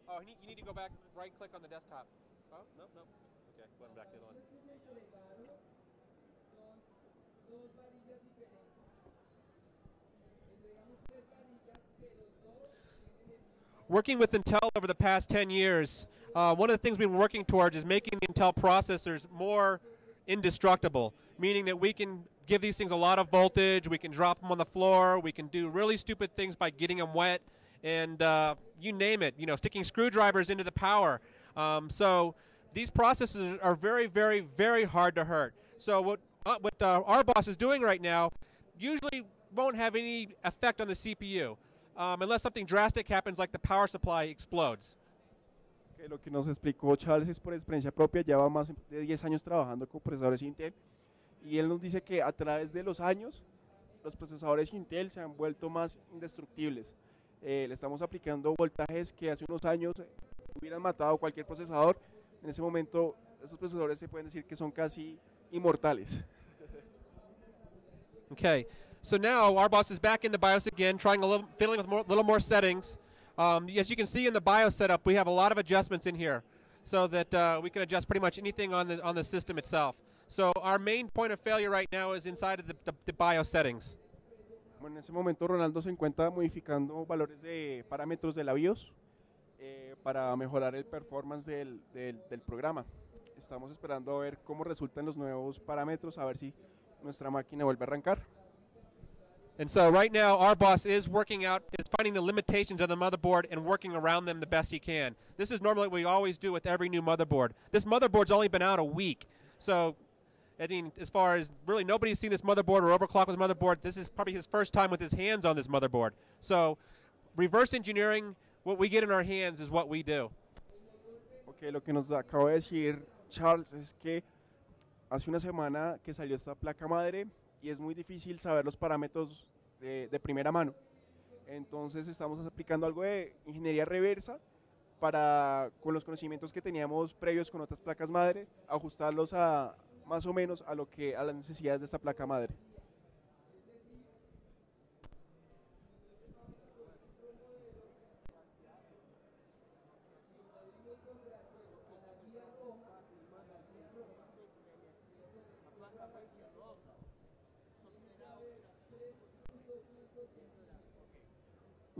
A: Oh, you need to go back, right click on the desktop. Oh, no, no. Okay, going back to the one. Working with Intel over the past 10 years, uh, one of the things we've been working towards is making the Intel processors more indestructible, meaning that we can give these things a lot of voltage, we can drop them on the floor, we can do really stupid things by getting them wet, and uh, you name it, you know, sticking screwdrivers into the power. Um, so these processors are very, very, very hard to hurt. So what uh, what uh, our boss is doing right now usually won't have any effect on the CPU um, unless something drastic happens, like the power supply explodes.
B: Que lo que nos explicó Charles es por experiencia propia, lleva más de 10 años trabajando con procesadores Intel y él nos dice que a través de los años los procesadores Intel se han vuelto más indestructibles. Eh, le estamos aplicando voltajes que hace unos años eh, hubieran matado cualquier procesador. En ese momento esos procesadores se pueden decir que son casi inmortales.
A: Okay, so now our boss is back in the BIOS again, trying a little, fiddling with a little more settings. Um, as you can see in the BIOS setup, we have a lot of adjustments in here, so that uh, we can adjust pretty much anything on the on the system itself. So our main point of failure right now is inside of the, the, the BIOS settings.
B: Bueno, en ese momento Ronaldo se encuentra modificando valores de parámetros de la BIOS eh, para mejorar el performance del, del, del programa. Estamos esperando a ver cómo resultan los nuevos parámetros, a ver si nuestra máquina vuelve a arrancar.
A: And so right now, our boss is working out, is finding the limitations of the motherboard and working around them the best he can. This is normally what we always do with every new motherboard. This motherboard's only been out a week, so I mean, as far as really nobody's seen this motherboard or overclocked with motherboard, this is probably his first time with his hands on this motherboard. So, reverse engineering what we get in our hands is what we do.
B: Ok, lo que nos acaba de decir Charles es que hace una semana que salió esta placa madre y es muy difícil saber los parámetros de, primera mano. Entonces estamos aplicando algo de ingeniería reversa para, con los conocimientos que teníamos previos con otras placas madre, ajustarlos a más o menos a lo que a las necesidades de esta placa madre.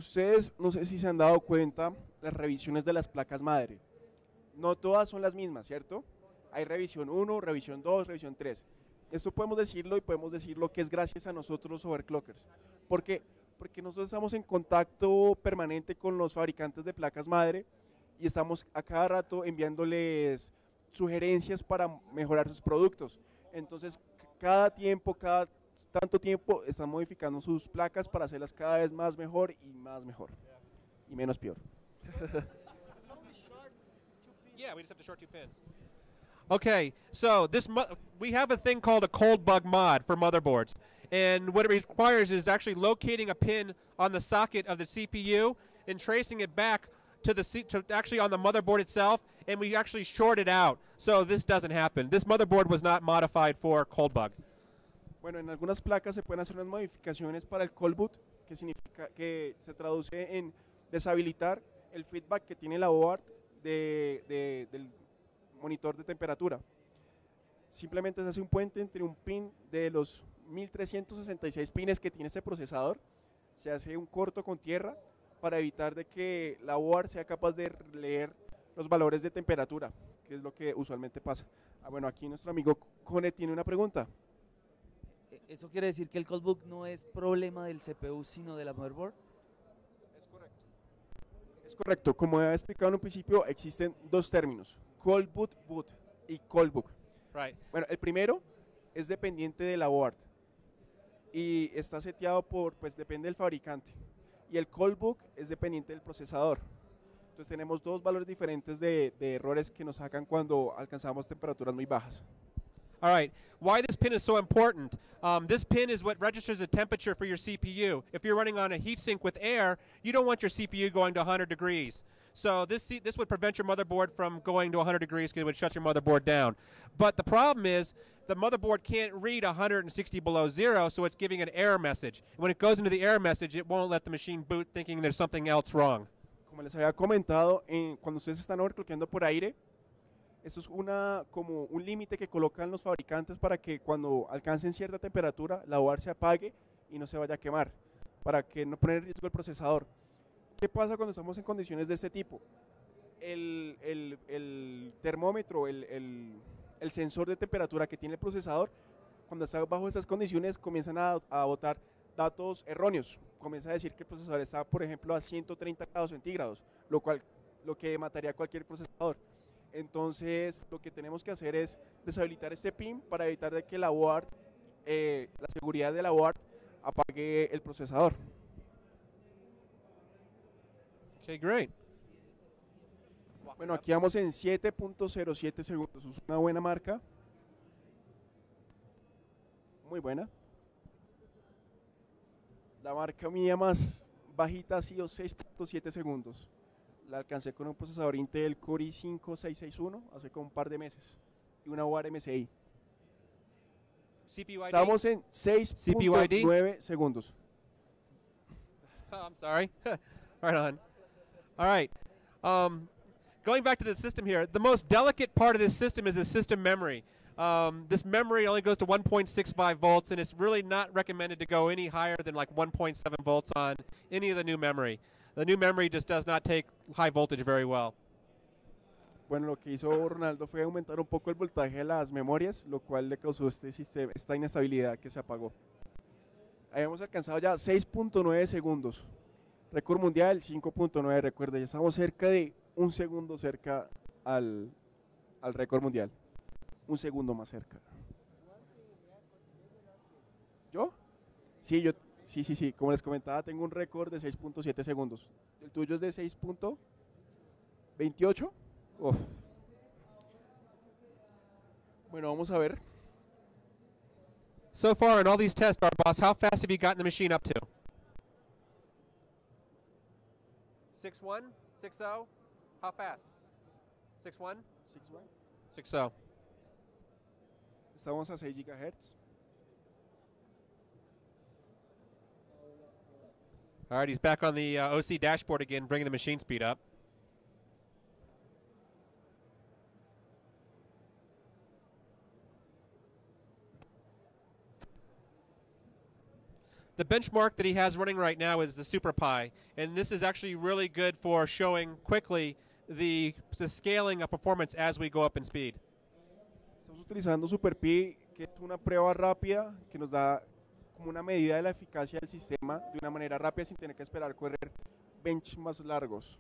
B: Ustedes no sé si se han dado cuenta las revisiones de las placas madre. No todas son las mismas, ¿cierto? Hay revisión 1, revisión 2, revisión 3. Esto podemos decirlo y podemos decirlo que es gracias a nosotros overclockers. ¿Por qué? Porque nosotros estamos en contacto permanente con los fabricantes de placas madre y estamos a cada rato enviándoles sugerencias para mejorar sus productos. Entonces, cada tiempo, cada tanto tiempo están modificando sus placas para hacerlas cada vez más mejor y más mejor y menos peor.
A: Yeah, we just have to short two pins. Okay, so this we have a thing called a cold bug mod for motherboards, and what it requires is actually locating a pin on the socket of the CPU and tracing it back to the to actually on the motherboard itself, and we actually short it out so this doesn't happen. This motherboard was not modified for cold bug.
B: Bueno, en algunas placas se pueden hacer unas modificaciones para el cold boot, que significa que se traduce en deshabilitar el feedback que tiene la board de, de- del monitor de temperatura. Simplemente se hace un puente entre un pin de los 1366 pines que tiene este procesador, se hace un corto con tierra para evitar de que la board sea capaz de leer los valores de temperatura. que es lo que usualmente pasa. Ah, bueno, aquí nuestro amigo Cone tiene una pregunta.
G: ¿Eso quiere decir que el callbook no es problema del CPU, sino de la motherboard?
B: Es correcto. Es correcto. Como he explicado en un principio, existen dos términos, cold boot, boot y cold book.
A: Right.
B: Bueno, el primero es dependiente de la board y está seteado por, pues depende del fabricante. Y el cold book es dependiente del procesador. Entonces tenemos dos valores diferentes de, de errores que nos sacan cuando alcanzamos temperaturas muy bajas.
A: All right. Why this pin is so important? Um, this pin is what registers the temperature for your CPU. If you're running on a heatsink with air, you don't want your CPU going to 100 degrees. So this this would prevent your motherboard from going to 100 degrees because it would shut your motherboard down. But the problem is the motherboard can't read 160 below zero, so it's giving an error message. When it goes into the error message, it won't let the machine boot, thinking there's something else wrong.
B: Como les había comentado, en- cuando ustedes están overclockeando por aire, eso es una, como un límite que colocan los fabricantes para que cuando alcancen cierta temperatura la board se apague y no se vaya a quemar, para que no poner en riesgo el procesador. ¿Qué pasa cuando estamos en condiciones de este tipo? El, el- termómetro, el, el- sensor de temperatura que tiene el procesador, cuando está bajo estas condiciones comienzan a, a botar datos erróneos. Comienza a decir que el procesador está, por ejemplo, a 130 grados centígrados, lo cual lo que mataría a cualquier procesador. Entonces, lo que tenemos que hacer es deshabilitar este pin para evitar de que la board, eh, la seguridad de la board, apague el procesador.
A: Okay, great.
B: Bueno, aquí vamos en 7.07 segundos. Es una buena marca. Muy buena. La marca mía más bajita ha sido 6.7 segundos. La alcancé con un procesador Intel Core i5-661 hace como un par de meses. Y una board MSI.
A: CPU ID.
B: Estamos en 6.9 segundos.
A: Oh, [laughs] I'm sorry. [laughs] right on. All right. Um, going back to the system here, the most delicate part of this system is the system memory. Um, this memory only goes to 1.65 volts, and it's really not recommended to go any higher than like 1.7 volts on any of the new memory. The new memory just does not take high voltage very well.
B: Bueno, lo que hizo Ronaldo fue aumentar un poco el voltaje de las memorias, lo cual le causó este sistema, esta inestabilidad que se apagó. Habíamos alcanzado ya 6.9 segundos. Récord mundial 5.9, recuerde, ya estamos cerca de un segundo cerca al, al récord mundial. Un segundo más cerca. ¿Yo? Sí, yo, sí, sí, sí. Como les comentaba, tengo un récord de 6.7 segundos. ¿El tuyo es de 6.28? Uf. Bueno, vamos a ver.
A: So far in all these tests, our boss, how fast have you gotten the machine up to? 6.1? 6.0? How fast? 6.1? 6.0.
B: Estamos a 6 GHz.
A: All right, he's back on the uh, OC dashboard again, bringing the machine speed up. The benchmark that he has running right now is the SuperPi, and this is actually really good for showing quickly the, the scaling of performance as we go up in speed.
B: Estamos utilizando SuperPi, que es una prueba rápida que nos da como una medida de la eficacia del sistema de una manera rápida sin tener que esperar correr bench más largos.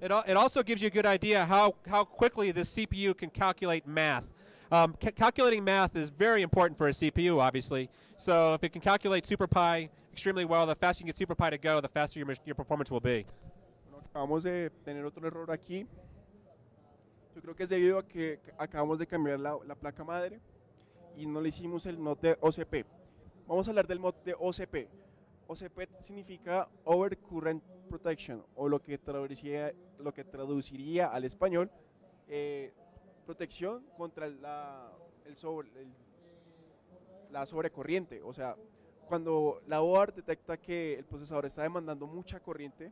A: It, al- it also gives you a good idea how, how quickly the CPU can calculate math. Um, ca- calculating math is very important for a CPU, obviously. So if it can calculate SuperPi extremely well, the faster you get SuperPi to go, the faster your, your performance will be.
B: Bueno, acabamos de tener otro error aquí. Yo creo que es debido a que acabamos de cambiar la, la placa madre y no le hicimos el de OCP. Vamos a hablar del mod de OCP. OCP significa Overcurrent Protection o lo que traduciría, lo que traduciría al español eh, protección contra la, el sobre, el- la sobrecorriente. O sea, cuando la board detecta que el procesador está demandando mucha corriente,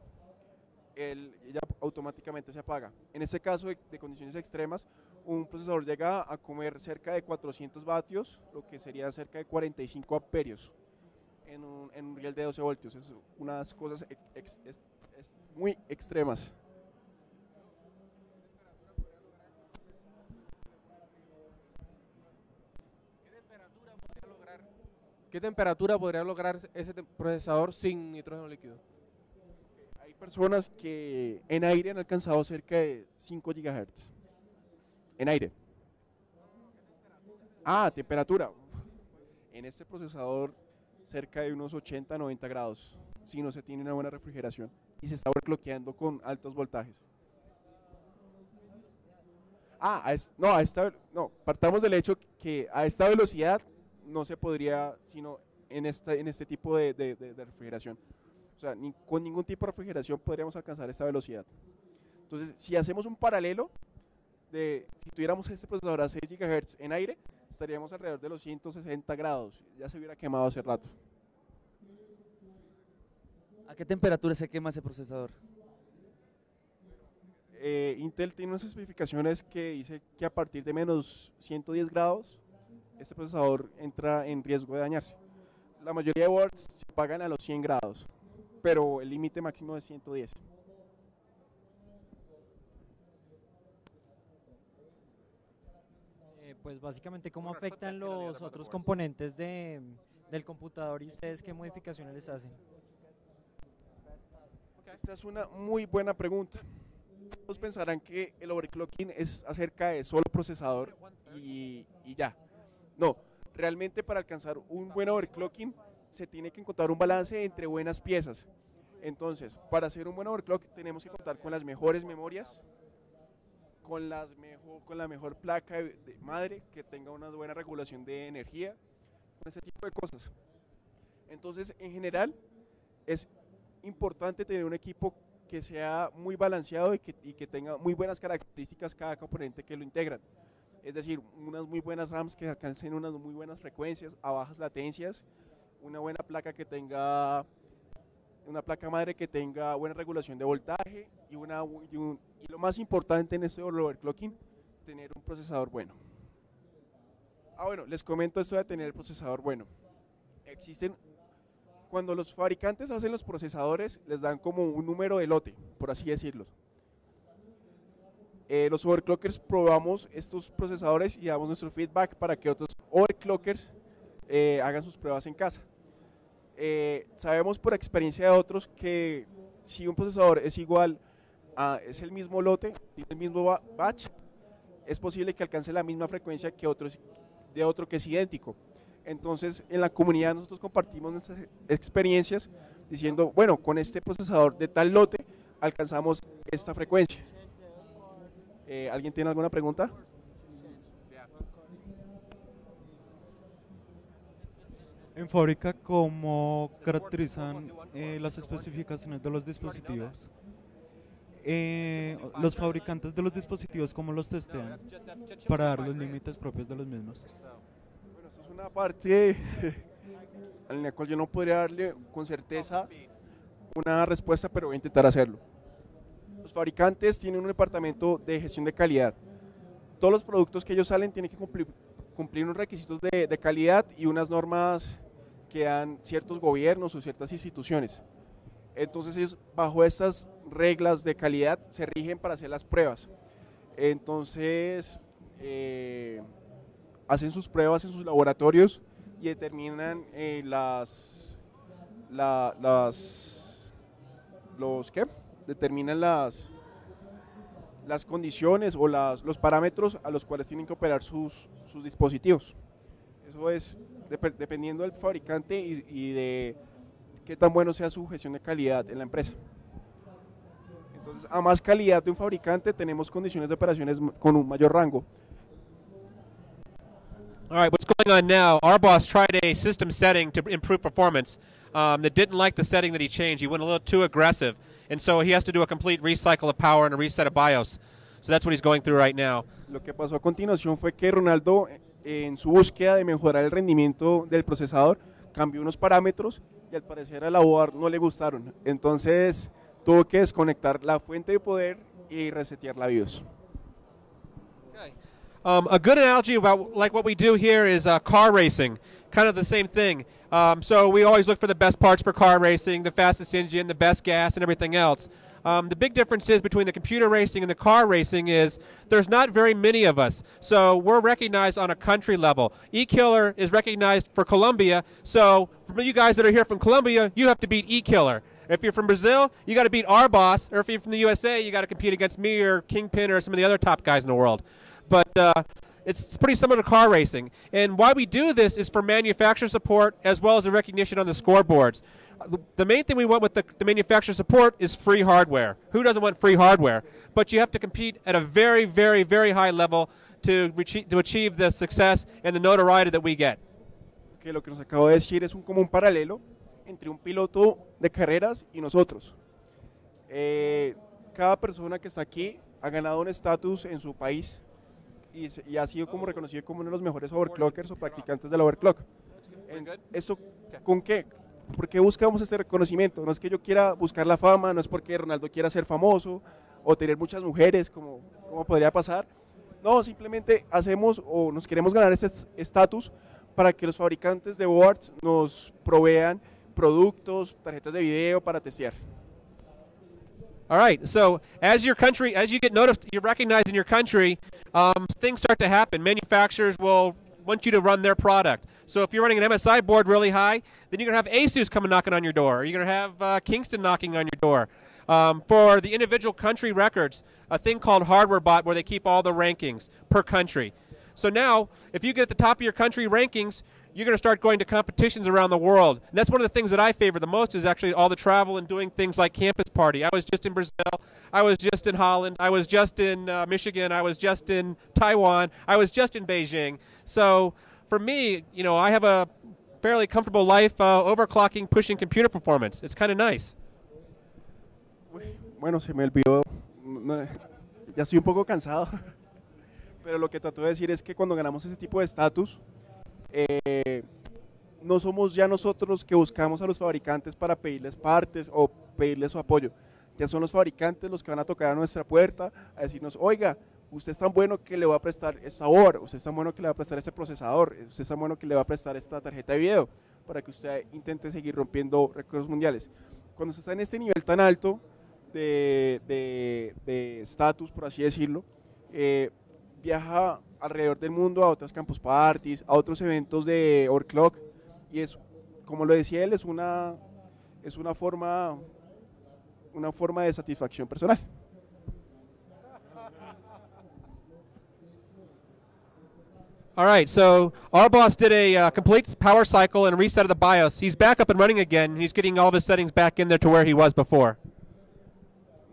B: él, ella automáticamente se apaga. En este caso de, de condiciones extremas, un procesador llega a comer cerca de 400 vatios, lo que sería cerca de 45 amperios en un, en un riel de 12 voltios. Es unas cosas muy extremas.
H: ¿Qué temperatura podría lograr ese procesador sin nitrógeno líquido?
B: Hay personas que en aire han alcanzado cerca de 5 GHz. En aire. Ah, temperatura. En este procesador cerca de unos 80, 90 grados, si no se tiene una buena refrigeración y se está overclockeando con altos voltajes. Ah, no, a esta, no, partamos del hecho que a esta velocidad no se podría, sino en, esta, en este tipo de, refrigeración. O sea, con ningún tipo de refrigeración podríamos alcanzar esta velocidad. Entonces, si hacemos un paralelo, de, si tuviéramos este procesador a 6 GHz en aire, estaríamos alrededor de los 160 grados. Ya se hubiera quemado hace rato.
G: ¿A qué temperatura se quema ese procesador?
B: Eh, Intel tiene unas especificaciones que dice que a partir de menos 110 grados, este procesador entra en riesgo de dañarse. La mayoría de boards se apagan a los 100 grados, pero el límite máximo es 110.
I: Pues básicamente cómo afectan los otros componentes de, del computador y ustedes qué modificaciones les hacen.
B: Esta es una muy buena pregunta. Todos pensarán que el overclocking es acerca de solo procesador y, y ya. No, realmente para alcanzar un buen overclocking se tiene que encontrar un balance entre buenas piezas. Entonces, para hacer un buen overclock tenemos que contar con las mejores memorias, con, las mejor, con la mejor placa de, de madre que tenga una buena regulación de energía, con ese tipo de cosas. Entonces, en general, es importante tener un equipo que sea muy balanceado y que, y que tenga muy buenas características cada componente que lo integran. Es decir, unas muy buenas RAMs que alcancen unas muy buenas frecuencias a bajas latencias, una buena placa que tenga una placa madre que tenga buena regulación de voltaje y, una, y, un- y lo más importante en este overclocking, tener un procesador bueno. Ah, bueno, les comento esto de tener el procesador bueno. Existen cuando los fabricantes hacen los procesadores, les dan como un número de lote, por así decirlo. Eh, los overclockers probamos estos procesadores y damos nuestro feedback para que otros overclockers eh, hagan sus pruebas en casa. Eh, sabemos por experiencia de otros que si un procesador es igual a, es el mismo lote, tiene el mismo ba- batch, es posible que alcance la misma frecuencia que otros, de otro que es idéntico. Entonces, en la comunidad nosotros compartimos nuestras experiencias diciendo, bueno, con este procesador de tal lote alcanzamos esta frecuencia. Eh, ¿Alguien tiene alguna pregunta?
J: En fábrica, ¿cómo caracterizan eh, las especificaciones de los dispositivos? Eh, los fabricantes de los dispositivos, ¿cómo los testean para dar los límites propios de los mismos?
B: Bueno, esto es una parte [laughs] en la cual yo no podría darle con certeza una respuesta, pero voy a intentar hacerlo. Los fabricantes tienen un departamento de gestión de calidad. Todos los productos que ellos salen tienen que cumplir, cumplir unos requisitos de, calidad y unas normas que dan ciertos gobiernos o ciertas instituciones. Entonces ellos bajo estas reglas de calidad se rigen para hacer las pruebas. Entonces eh, hacen sus pruebas en sus laboratorios y determinan eh, las, la- las, los ¿qué? Determinan las, las condiciones o los parámetros a los cuales tienen que operar sus, dispositivos. Eso es dep- dependiendo del fabricante y, de qué tan bueno sea su gestión de calidad en la empresa. Entonces, a más calidad de un fabricante, tenemos condiciones de operaciones con un mayor rango.
A: All right, what's going on now? Our boss tried a system setting to improve performance um, that didn't like the setting that he changed. He went a little too aggressive, and so he has to do a complete recycle of power and a reset of BIOS. So that's what he's going through right now.
B: Lo que pasó a continuación fue que Ronaldo, eh, en su búsqueda de mejorar el rendimiento del procesador, cambió unos parámetros y al parecer a la board no le gustaron. Entonces tuvo que desconectar la fuente de poder y resetear la BIOS.
A: Um, a good analogy about like what we do here is uh, car racing, kind of the same thing. Um, so we always look for the best parts for car racing, the fastest engine, the best gas, and everything else. Um, the big difference is between the computer racing and the car racing is there's not very many of us. So we're recognized on a country level. E-Killer is recognized for Colombia. So for you guys that are here from Colombia, you have to beat E-Killer. If you're from Brazil, you got to beat our boss. Or if you're from the USA, you got to compete against me or Kingpin or some of the other top guys in the world. But uh, it's, pretty similar to car racing. And why we do this is for manufacturer support as well as the recognition on the scoreboards. The- main thing we want with the, the manufacturer support is free hardware. Who doesn't want free hardware? But you have to compete at a very, very, very high level to, to achieve the success and the notoriety that we get.
B: que lo que nos acabo de decir es un, como un paralelo entre un piloto de carreras y nosotros. Eh, cada persona que está aquí ha ganado un estatus en su país y, y ha sido como reconocido como uno de los mejores overclockers o practicantes del overclock. ¿Esto con qué? ¿Por qué buscamos este reconocimiento? No es que yo quiera buscar la fama, no es porque Ronaldo quiera ser famoso o tener muchas mujeres, como, como podría pasar. No, simplemente hacemos o nos queremos ganar este estatus para que los fabricantes de boards nos provean productos, tarjetas de video para testear.
A: All right. So as your country, as you get noticed, you're recognized in your country, um, things start to happen. Manufacturers will want you to run their product. So if you're running an MSI board really high, then you're going to have Asus coming knocking on your door. Or you're going to have uh, Kingston knocking on your door. Um, for the individual country records, a thing called Hardware Bot where they keep all the rankings per country. So now, if you get at the top of your country rankings, you're going to start going to competitions around the world. And that's one of the things that I favor the most is actually all the travel and doing things like Campus Party. I was just in Brazil. I was just in Holland. I was just in uh, Michigan. I was just in Taiwan. I was just in Beijing. So for me, you know, I have a fairly comfortable life uh, overclocking, pushing computer performance. It's kind of nice.
B: Bueno, se me olvidó, ya estoy un poco cansado, [laughs] pero lo que trato de decir es que cuando ganamos ese tipo de estatus, eh, no somos ya nosotros que buscamos a los fabricantes para pedirles partes o pedirles su apoyo, ya son los fabricantes los que van a tocar a nuestra puerta a decirnos, oiga, usted es tan bueno que le va a prestar esta board, usted es tan bueno que le va a prestar este procesador, usted es tan bueno que le va a prestar esta tarjeta de video, para que usted intente seguir rompiendo récords mundiales. Cuando se está en este nivel tan alto, de de- de estatus, por así decirlo, eh, viaja alrededor del mundo a otras campus parties, a otros eventos de overclock y es, como lo decía él, es una, es una forma, una forma de satisfacción personal.
A: All right, so our boss did a uh, complete power cycle and reset of the BIOS. He's back up and running again. He's getting all of his settings back in there to where he was before.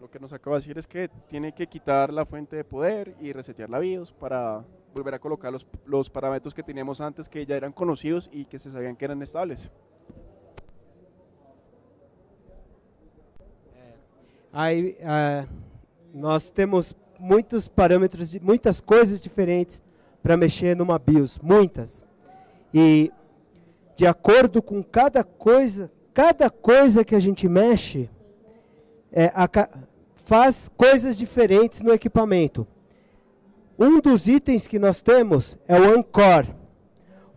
B: Lo que nos acaba de decir es que tiene que quitar la fuente de poder y resetear la BIOS para volver a colocar los, los parámetros que teníamos antes que ya eran conocidos y que se sabían que eran estables.
C: Aí ah, nós temos muitos parâmetros, de, muitas coisas diferentes para mexer numa BIOS, muitas. E de acordo com cada coisa, cada coisa que a gente mexe, é, a faz coisas diferentes no equipamento. Um dos itens que nós temos é o Encore.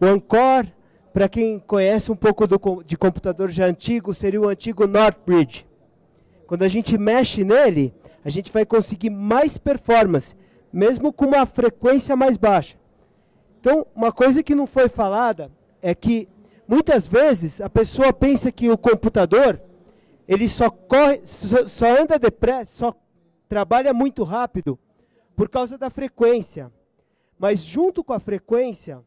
C: O Encore, para quem conhece um pouco do de computador já antigo, seria o antigo Northbridge. Quando a gente mexe nele, a gente vai conseguir mais performance, mesmo com uma frequência mais baixa. Então, uma coisa que não foi falada é que muitas vezes a pessoa pensa que o computador ele só corre, só, só anda depressa, só trabalha muito rápido por causa da frequência. Mas junto com a frequência,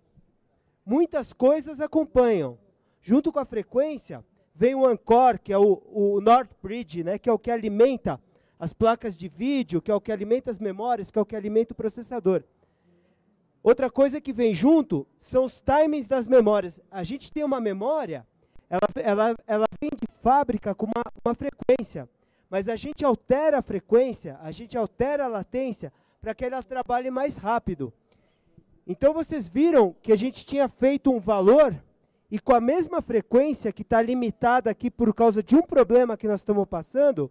C: muitas coisas acompanham. Junto com a frequência, vem o Encore, que é o, o Northbridge, né, que é o que alimenta as placas de vídeo, que é o que alimenta as memórias, que é o que alimenta o processador. Outra coisa que vem junto são os timings das memórias. A gente tem uma memória, ela, ela, ela vem de fábrica com uma, uma frequência, mas a gente altera a frequência, a gente altera a latência para que ela trabalhe mais rápido. Então vocês viram que a gente tinha feito um valor e com a mesma frequência que está limitada aqui por causa de um problema que nós estamos passando,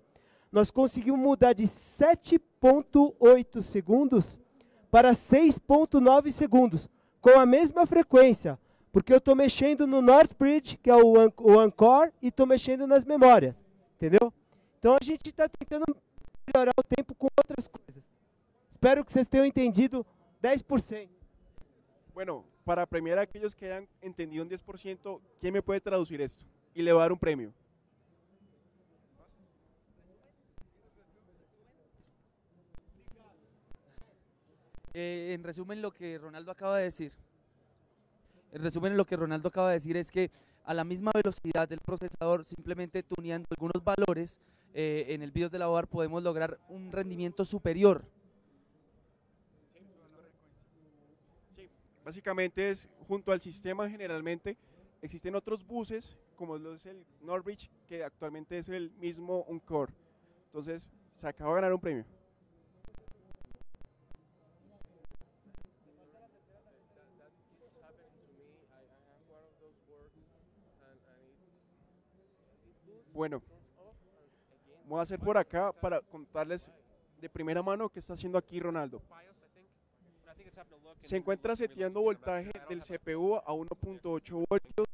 C: nós conseguimos mudar de 7.8 segundos para 6.9 segundos, com a mesma frequência, porque eu estou mexendo no Northbridge, que é o, an o Encore, e estou mexendo nas memórias, entendeu? Então a gente está tentando melhorar o tempo com outras coisas. Espero que vocês tenham entendido 10%.
B: Bueno, para premiar a aquellos que hayan entendido un 10%, ¿quién me puede traducir esto? Y le va a dar un premio.
G: Eh, en resumen, lo que Ronaldo acaba de decir. En resumen, lo que Ronaldo acaba de decir es que a la misma velocidad del procesador, simplemente tuneando algunos valores eh, en el BIOS de la OAR, podemos lograr un rendimiento superior.
B: Básicamente es junto al sistema generalmente existen otros buses como lo es el Norwich que actualmente es el mismo Encore. Entonces se acaba de ganar un premio. Bueno, voy a hacer por acá para contarles de primera mano qué está haciendo aquí Ronaldo. Se encuentra seteando voltaje del CPU a 1.8 voltios,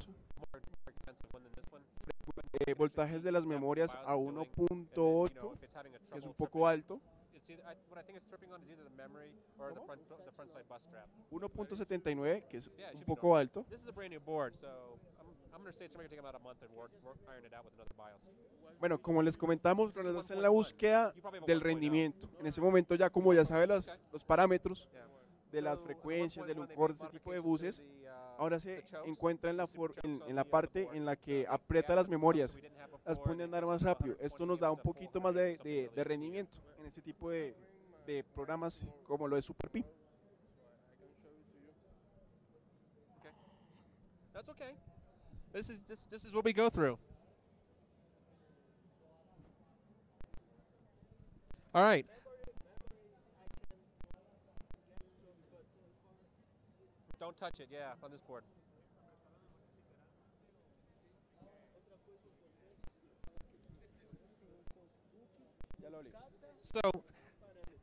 B: eh, voltajes de las memorias a 1.8, que es un poco alto. 1.79, que es un poco alto. Bueno, como les comentamos, Ronaldo está en la búsqueda del rendimiento. En ese momento ya como ya sabe los, los parámetros de las frecuencias, del de ese tipo de buses, ahora se encuentra en la, for- en, en la parte en la que aprieta las memorias, las pone a andar más rápido. Esto nos da un poquito más de, de- de rendimiento en este tipo de, de programas como lo de Super Pi.
A: That's okay. This is this this is what we go through. All right. Don't touch it, yeah, on this board. So,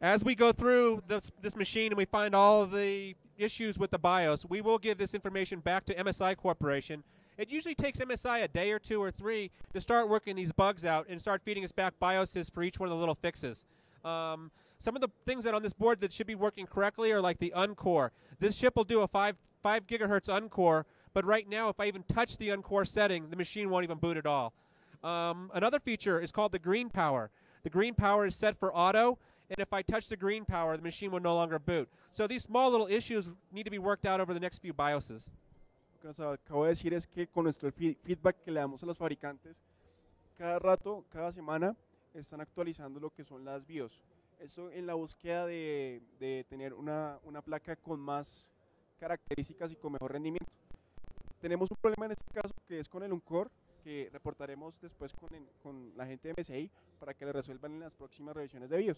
A: as we go through this, this machine and we find all the issues with the BIOS, we will give this information back to MSI Corporation. It usually takes MSI a day or two or three to start working these bugs out and start feeding us back BIOSes for each one of the little fixes. Um, some of the things that on this board that should be working correctly are like the uncore. This chip will do a five five gigahertz uncore, but right now, if I even touch the uncore setting, the machine won't even boot at all. Um, another feature is called the green power. The green power is set for auto, and if I touch the green power, the machine will no longer boot. So these small little issues need to be worked out over the next few BIOSes.
B: Lo que nos acabo de decir es que con nuestro feedback que le damos a los fabricantes, cada rato, cada semana, están actualizando lo que son las BIOS. Esto en la búsqueda de, de tener una, una placa con más características y con mejor rendimiento. Tenemos un problema en este caso que es con el Encore, que reportaremos después con, con la gente de MSI para que le resuelvan en las próximas revisiones de BIOS.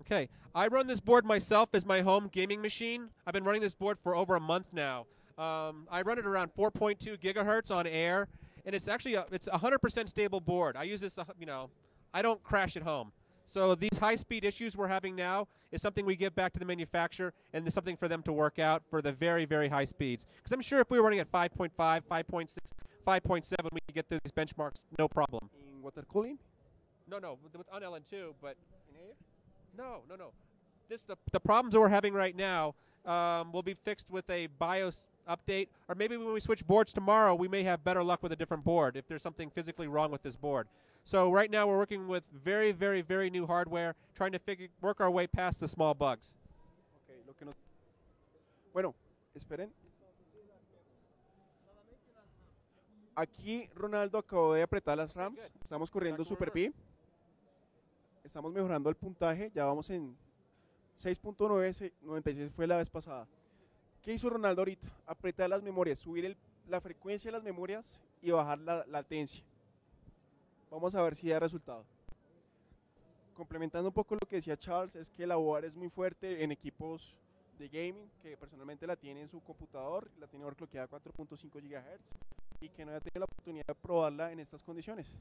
A: Okay, I run this board myself as my home gaming machine. I've been running this board for over a month now. Um, I run it around 4.2 gigahertz on air, and it's actually a, it's a 100% stable board. I use this, you know, I don't crash at home. So these high-speed issues we're having now is something we give back to the manufacturer, and there's something for them to work out for the very, very high speeds. Because I'm sure if we were running at 5.5, 5.6, 5.7, we could get through these benchmarks no problem.
B: In water cooling,
A: No, no, with, on LN2, but no, no, no. This the the problems that we're having right now um, will be fixed with a BIOS update, or maybe when we switch boards tomorrow, we may have better luck with a different board if there's something physically wrong with this board. So right now we're working with very, very, very new hardware, trying to figure work our way past the small bugs.
B: Ok, lo que nos- Bueno, esperen. Aquí Ronaldo acabó de apretar las RAMs. Estamos corriendo Super Pi. Estamos mejorando el puntaje. Ya vamos en 6.96 fue la vez pasada. ¿Qué hizo Ronaldo ahorita? Apretar las memorias, subir el- la frecuencia de las memorias y bajar la latencia. Vamos a ver si da resultado. Complementando un poco lo que decía Charles, es que la board es muy fuerte en equipos de gaming, que personalmente la tiene en su computador, la tiene overclockeada a 4.5 GHz y que no haya tenido la oportunidad de probarla en estas condiciones.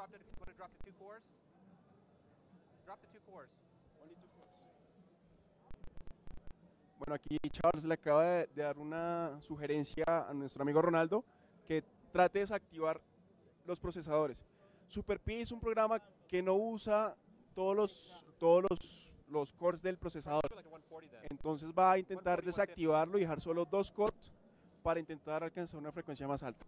A: Drop it? Want to drop the two cores? Drop the two cores.
B: Bueno, aquí Charles le acaba de, de dar una sugerencia a nuestro amigo Ronaldo que trate de desactivar los procesadores. SuperPi es un programa que no usa todos los, todos los, los cores del procesador. Entonces va a intentar desactivarlo y dejar solo dos cores para intentar alcanzar una frecuencia más alta.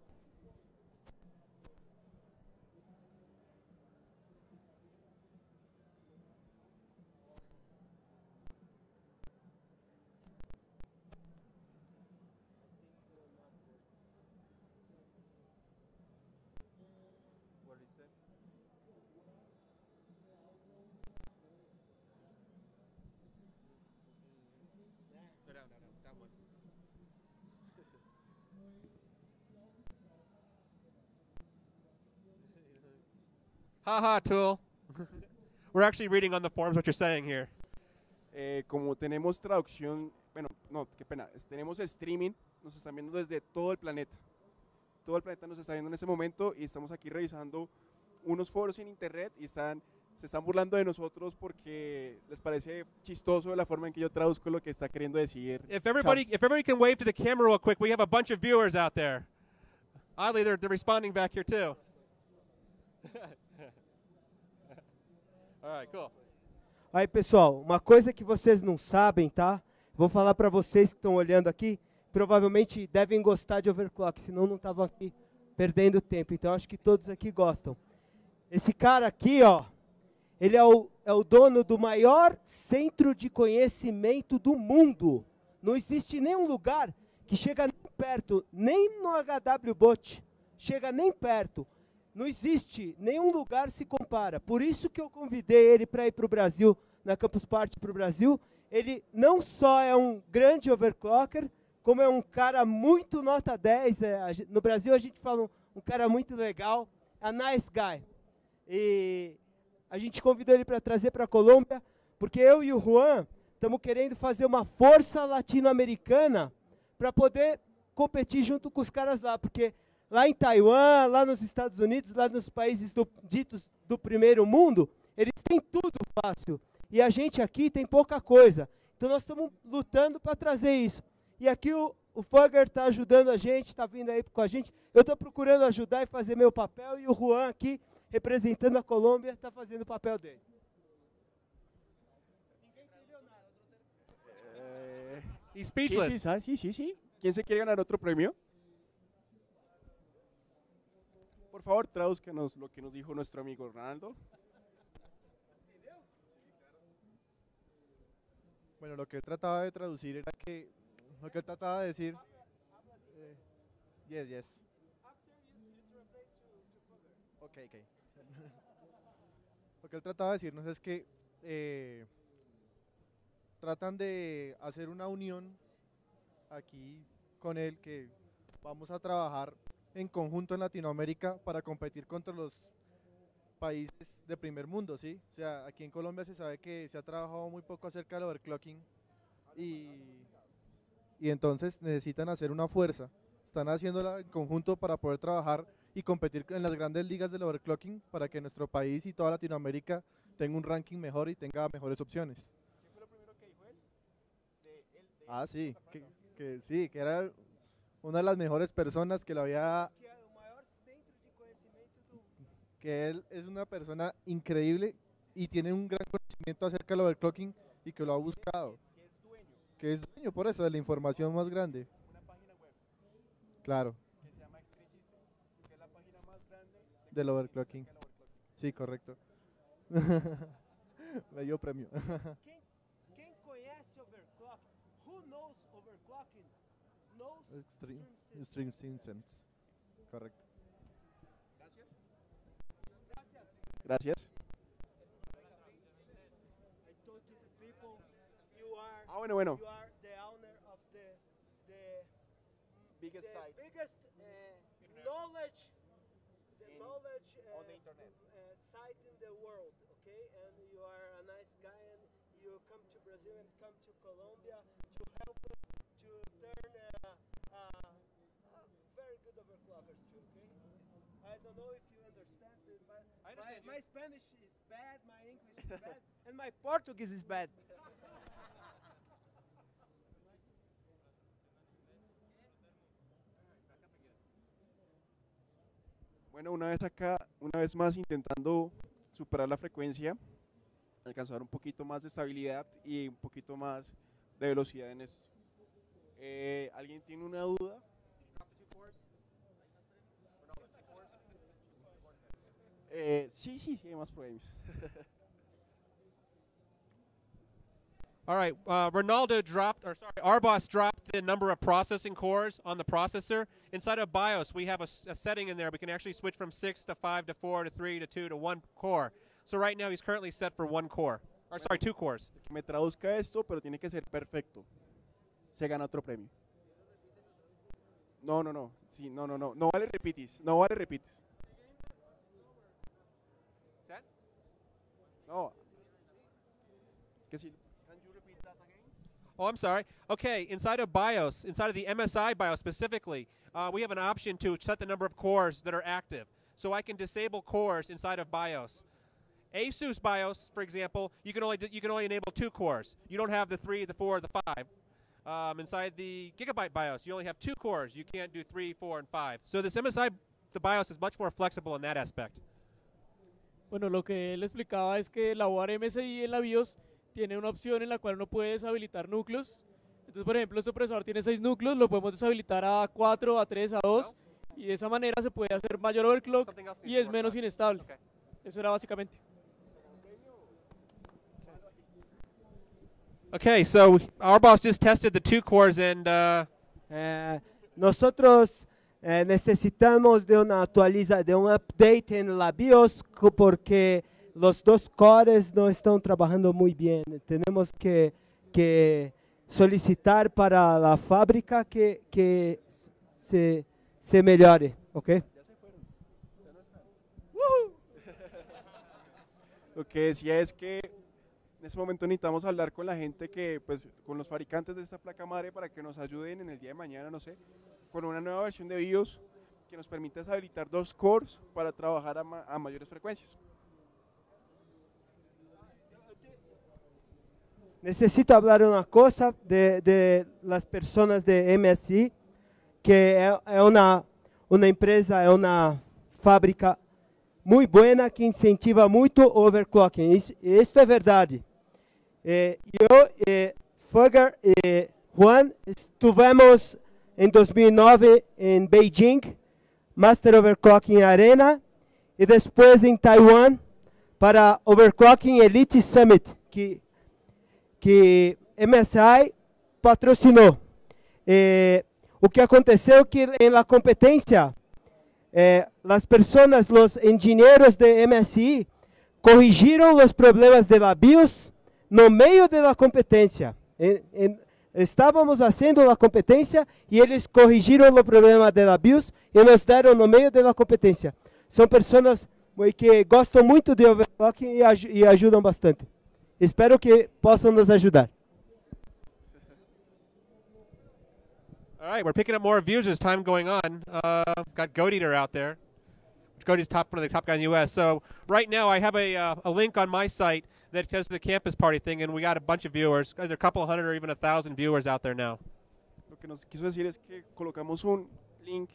A: Ha ha, Tool. [laughs] We're actually reading on the forums what you're saying here.
B: Eh, como tenemos traducción, bueno, no, qué pena, tenemos streaming, nos están viendo desde todo el planeta. Todo el planeta nos está viendo en ese momento y estamos aquí revisando unos foros en internet y están, se están burlando de nosotros porque les parece chistoso la forma en que yo traduzco lo que está queriendo decir.
A: If everybody, if everybody can wave to the camera real quick, we have a bunch of viewers out there. Oddly, they're, they're responding back here too. [laughs]
C: Aí, pessoal, uma coisa que vocês não sabem, tá? Vou falar para vocês que estão olhando aqui, provavelmente devem gostar de overclock, senão não estavam aqui perdendo tempo. Então acho que todos aqui gostam. Esse cara aqui, ó, ele é o, é o dono do maior centro de conhecimento do mundo. Não existe nenhum lugar que chega nem perto, nem no HWBot, chega nem perto. Não existe nenhum lugar se compara. Por isso que eu convidei ele para ir para o Brasil, na Campus Party para o Brasil. Ele não só é um grande overclocker, como é um cara muito nota 10. é, no Brasil a gente fala um, um cara muito legal, a nice guy. E a gente convidou ele para trazer para a Colômbia, porque eu e o Juan estamos querendo fazer uma força latino-americana para poder competir junto com os caras lá, porque lá em Taiwan, lá nos Estados Unidos, lá nos países do- ditos do primeiro mundo, eles têm tudo fácil. E a gente aqui tem pouca coisa. Então nós estamos lutando para trazer isso. E aqui o, o Fugger está ajudando a gente, está vindo aí com a gente. Eu estou procurando ajudar e fazer meu papel, e o Juan aqui, representando a Colômbia, está fazendo o papel dele.
A: He's speechless.
B: Sí, sí, sí, sí. ¿Quién se quiere ganar otro premio? Por favor, traduzcanos lo que nos dijo nuestro amigo Ronaldo.
K: Bueno, lo que él trataba de traducir era que, lo que él trataba de decir, eh, yes, yes. Ok, ok. [laughs] lo que él trataba de decirnos es que eh, tratan de hacer una unión aquí con él, que vamos a trabajar en conjunto en Latinoamérica para competir contra los países de primer mundo, ¿sí? O sea, aquí en Colombia se sabe que se ha trabajado muy poco acerca del overclocking y, y entonces necesitan hacer una fuerza. Están haciéndola en conjunto para poder trabajar y competir en las grandes ligas del overclocking para que nuestro país y toda Latinoamérica tenga un ranking mejor y tenga mejores opciones. Ah, sí, que, que sí, que era una de las mejores personas que lo había que él es una persona increíble y tiene un gran conocimiento acerca del overclocking y que lo ha buscado. Que es dueño por eso de la información más grande. Claro. Del overclocking. Sí, correcto. [laughs] Me dio premio.
C: Quem conhece overclock, who knows overclocking,
K: Extreme, extreme Sense. Correcto.
B: Gracias.
C: I told to the people, you are,
B: Ah, bueno, bueno.
C: you are the owner of the, the
B: Biggest
C: the
B: site.
C: biggest uh, knowledge, the knowledge uh,
B: on the internet.
C: uh, site in the world, okay? And you are a nice guy, and you come to Brazil and come to Colombia to help us to turn uh, uh, uh, very good overclockers too, okay? I don't know if you understand, but
A: I understand
C: my, my Spanish is bad, my English is bad, [laughs] And my Portuguese is bad. [laughs]
B: Bueno, una vez acá, una vez más intentando superar la frecuencia, alcanzar un poquito más de estabilidad y un poquito más de velocidad en esto. Eh, ¿Alguien tiene una duda? Eh, sí, sí, sí, hay más. [laughs]
A: All right, uh, Ronaldo dropped, or sorry, our boss dropped the number of processing cores on the processor. Inside of BIOS, we have a setting in there. We can actually switch from six to five to four to three to two to one core. So right now, he's currently set for one core, or sorry, two cores.
B: Que me traduzca esto, pero tiene que ser perfecto. Se gana otro premio. No, no, no. Sí, no, no, no. No vale repitis. No vale repitis. No. Que si
A: Oh, I'm sorry. Okay, inside of BIOS, inside of the MSI BIOS specifically, uh, we have an option to set the number of cores that are active. So I can disable cores inside of BIOS. ASUS BIOS, for example, you can only you can only enable two cores. You don't have the three, the four, the five. Um, inside the Gigabyte BIOS, you only have two cores. You can't do three, four, and five. So this MSI, the BIOS is much more flexible in that aspect.
L: Bueno, lo que él explicaba es que la UAR MSI en la BIOS tiene una opción en la cual uno puede deshabilitar núcleos. Entonces, por ejemplo, este procesador tiene seis núcleos, lo podemos deshabilitar a 4, a 3, a 2, y de esa manera se puede hacer mayor overclock y es menos inestable. Eso era básicamente.
A: Okay, so our boss just tested the two cores and uh,
C: Eh, nosotros eh, necesitamos de una actualiza, de un update en la BIOS porque los dos cores no están trabajando muy bien. Tenemos que, que solicitar para la fábrica que, que se, se mejore, ¿ok?
B: Lo que decía es que en ese momento necesitamos hablar con la gente que, pues, con los fabricantes de esta placa madre para que nos ayuden en el día de mañana, no sé, con una nueva versión de BIOS que nos permita deshabilitar dos cores para trabajar a, ma- a mayores frecuencias.
C: Necesito hablar una cosa de, de las personas de MSI, que é uma, uma empresa, é uma fábrica muito buena que incentiva muito overclocking. Isso, isso é verdade. Eh, eu, eh, Fugger e Juan estivemos em 2009 em Beijing, Master Overclocking Arena, e depois em Taiwan para Overclocking Elite Summit, que que MSI patrocinou. Eh, o que aconteceu que em la competência, eh, as pessoas, os engenheiros de MSI, corrigiram os problemas de la BIOS no meio da competência. Estávamos fazendo a competência e eles corrigiram o problema la BIOS e nos deram no meio da competência. São pessoas que gostam muito de overclocking aj- e ajudam bastante. Espero que possam nos ajudar.
A: All right, we're picking up more views as time going on. Uh, got Goat Eater out there. Goat Eater's top one of the top guys in the U.S. So right now I have a, uh, a link on my site that does the campus party thing, and we got a bunch of viewers. There's a couple of hundred or even a thousand viewers out there now.
B: Lo que nos quiso decir es que colocamos un link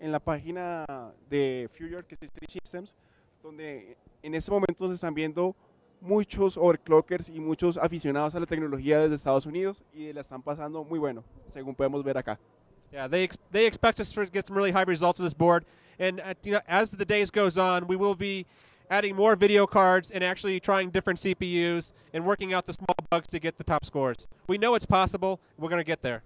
B: en la página de Future, que es Street Systems, donde en este momento se están viendo muchos overclockers y muchos aficionados a la tecnología desde Estados Unidos y la están pasando muy bueno, según podemos ver acá.
A: Yeah, they ex- they expect us to get some really high results on this board, and uh, you know, as the days goes on, we will be adding more video cards and actually trying different CPUs and working out the small bugs to get the top scores. We know it's possible. We're going to get there.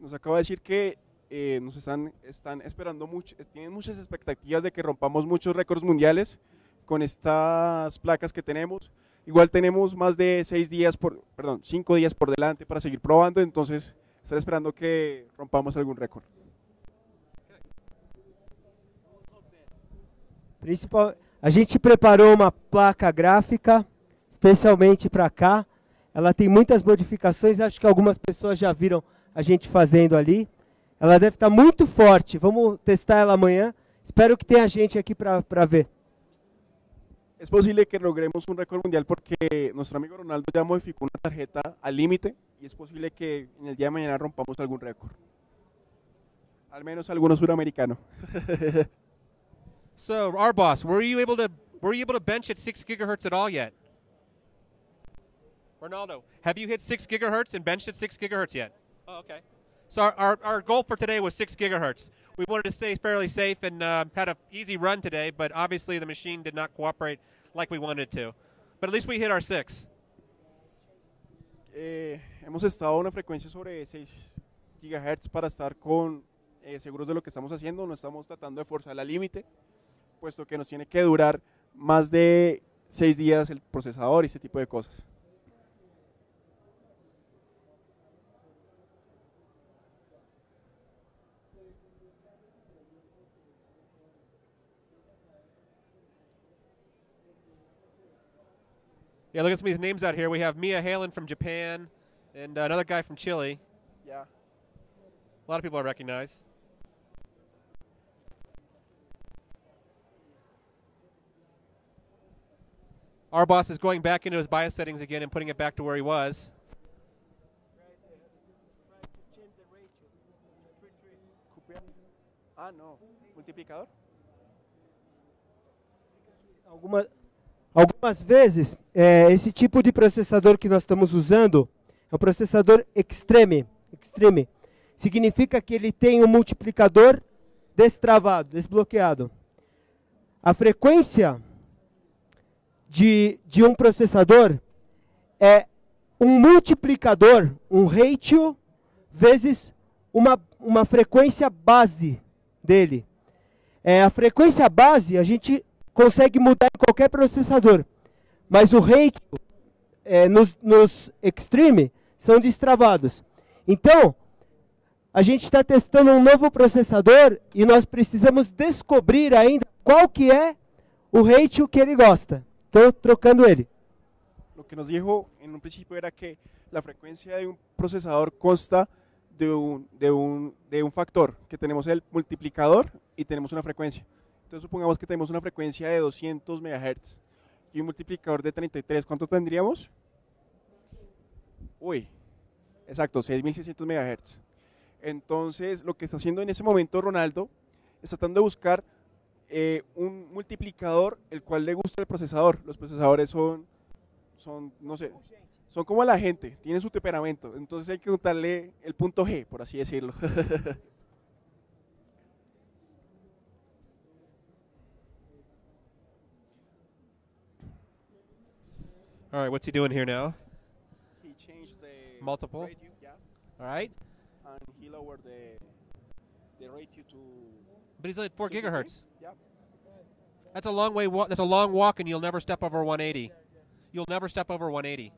B: Nos acaba de decir que eh, nos están, están esperando mucho, eh, tienen muchas expectativas de que rompamos muchos récords mundiales con estas placas que tenemos. Igual tenemos más de seis días, por, perdón, cinco días por delante para seguir probando, entonces están esperando que rompamos algún récord.
C: Principal, a gente preparou uma placa gráfica especialmente para cá. Ela tem muitas modificações, acho que algumas pessoas já viram a gente fazendo ali. Ela deve estar muito forte. Vamos testar ela amanhã. Espero que tenha gente aqui para ver.
B: Es posible que logremos un récord mundial porque nuestro amigo Ronaldo ya modificó una tarjeta al límite y es posible que en el día de mañana rompamos algún récord. Al menos alguno suramericano. [laughs]
A: So, our boss, were you able to were you able to bench at six gigahertz at all yet? Ronaldo, have you hit six gigahertz and benched at six gigahertz yet? Oh, okay. So our, our, our goal for today was six gigahertz. We wanted to stay fairly safe and uh, had an easy run today, but obviously the machine did not cooperate like we wanted to. But at least we hit our six.
B: Eh, hemos estado a una frecuencia sobre 6 gigahertz para estar con eh, seguros de lo que estamos haciendo. No estamos tratando de forzar al límite, puesto que nos tiene que durar más de 6 días el procesador y ese tipo de cosas.
A: Yeah, look at some of these names out here. We have Mia Halen from Japan and another guy from Chile.
B: Yeah.
A: A lot of people I recognize. Our boss is going back into his BIOS settings again and putting it back to where he was.
B: Ah, no. Multiplicador.
C: Alguma, algumas vezes, é, esse tipo de processador que nós estamos usando é um processador extreme. extreme. Significa que ele tem um multiplicador destravado, desbloqueado. A frequência de, de um processador é um multiplicador, um ratio, vezes uma, uma frequência base dele. É, a frequência base a gente consegue mudar em qualquer processador, mas o ratio é, nos, nos extreme são destravados. Então, a gente está testando um novo processador e nós precisamos descobrir ainda qual que é o ratio que ele gosta. Estou trocando ele.
B: Lo que nos dijo en un principio era que la frecuencia de un procesador consta de un, de un, de un factor, que tenemos el multiplicador y tenemos una frecuencia. Entonces supongamos que tenemos una frecuencia de 200 MHz y un multiplicador de 33. ¿Cuánto tendríamos? Uy, exacto, 6600 MHz. Entonces, lo que está haciendo en ese momento Ronaldo es tratando de buscar eh, un multiplicador el cual le gusta el procesador. Los procesadores son, son, no sé, son como la gente, tienen su temperamento. Entonces hay que juntarle el punto G, por así decirlo. [laughs]
A: All right, what's he doing here now?
B: He changed the
A: Multiple?
B: yeah,
A: All right.
B: and he lowered the the ratio to.
A: But he's at 4
B: to 53.
A: gigahertz.
B: Yeah.
A: That's a long way. Wa- that's a long walk, and you'll never step over 180. You'll never step over 180.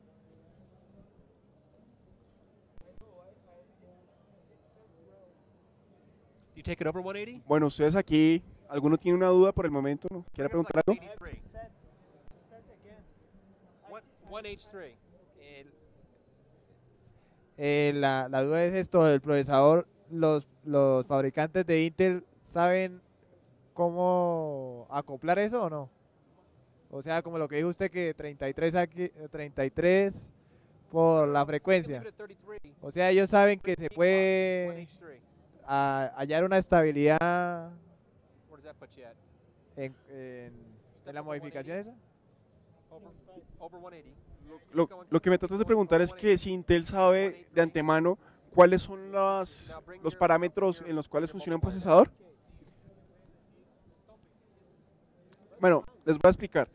A: You take it over 180?
B: Bueno, ustedes aquí, ¿alguno tiene una duda por el momento? ¿no? ¿Quiere preguntar algo?
A: 83. One, 1H3.
D: Eh, la, la duda es esto del procesador. Los, los fabricantes de Intel saben cómo acoplar eso o no. O sea, como lo que dijo usted que 33 aquí, 33 por la frecuencia. O sea, ellos saben que se puede hallar una estabilidad en, la modificación esa.
A: Over, over 180.
B: Lo, lo que me tratas de preguntar es que si Intel sabe de antemano cuáles son las, los parámetros en los cuales funciona un procesador. Bueno, les voy a explicar.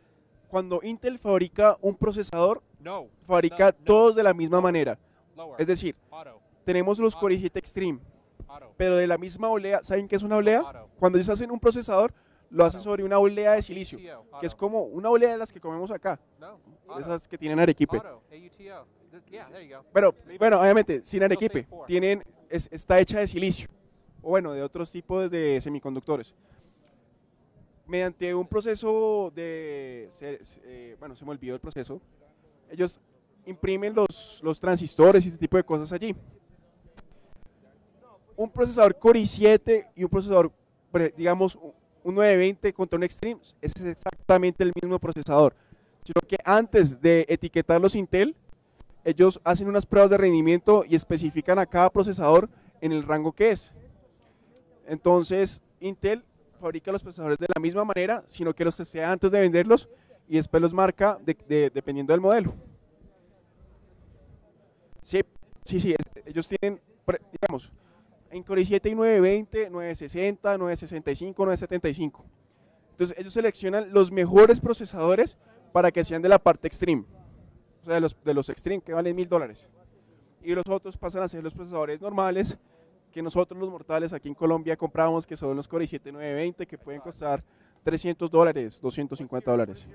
B: Cuando Intel fabrica un procesador,
A: No,
B: fabrica
A: no.
B: todos de la misma manera.
A: Lower.
B: Es decir,
A: Auto.
B: tenemos los Core i7 Extreme,
A: Auto.
B: pero de la misma olea. ¿Saben qué es una olea?
A: Auto.
B: Cuando ellos hacen un procesador, lo hacen sobre una olea de silicio, que es como una olea de las que comemos acá, esas que tienen arequipe. Pero, bueno, obviamente, sin arequipe, tienen, es- está hecha de silicio, o bueno, de otros tipos de semiconductores. Mediante un proceso de, se- eh, bueno, se me olvidó el proceso, ellos imprimen los, los transistores y este tipo de cosas allí. Un procesador Core i7 y un procesador, digamos, un 920 contra un Extreme es exactamente el mismo procesador, sino que antes de etiquetar los Intel, ellos hacen unas pruebas de rendimiento y especifican a cada procesador en el rango que es. Entonces, Intel fabrica los procesadores de la misma manera, sino que los testea antes de venderlos y después los marca de- de- dependiendo del modelo. Sí, sí, sí, ellos tienen, digamos, en Core i7 y 920, 960, 965, 975. Entonces ellos seleccionan los mejores procesadores para que sean de la parte extreme, o sea, de los, de los extreme que valen mil dólares. Y los otros pasan a ser los procesadores normales que nosotros los mortales aquí en Colombia compramos, que son los Core i7 920, que pueden costar 300 dólares, 250 dólares.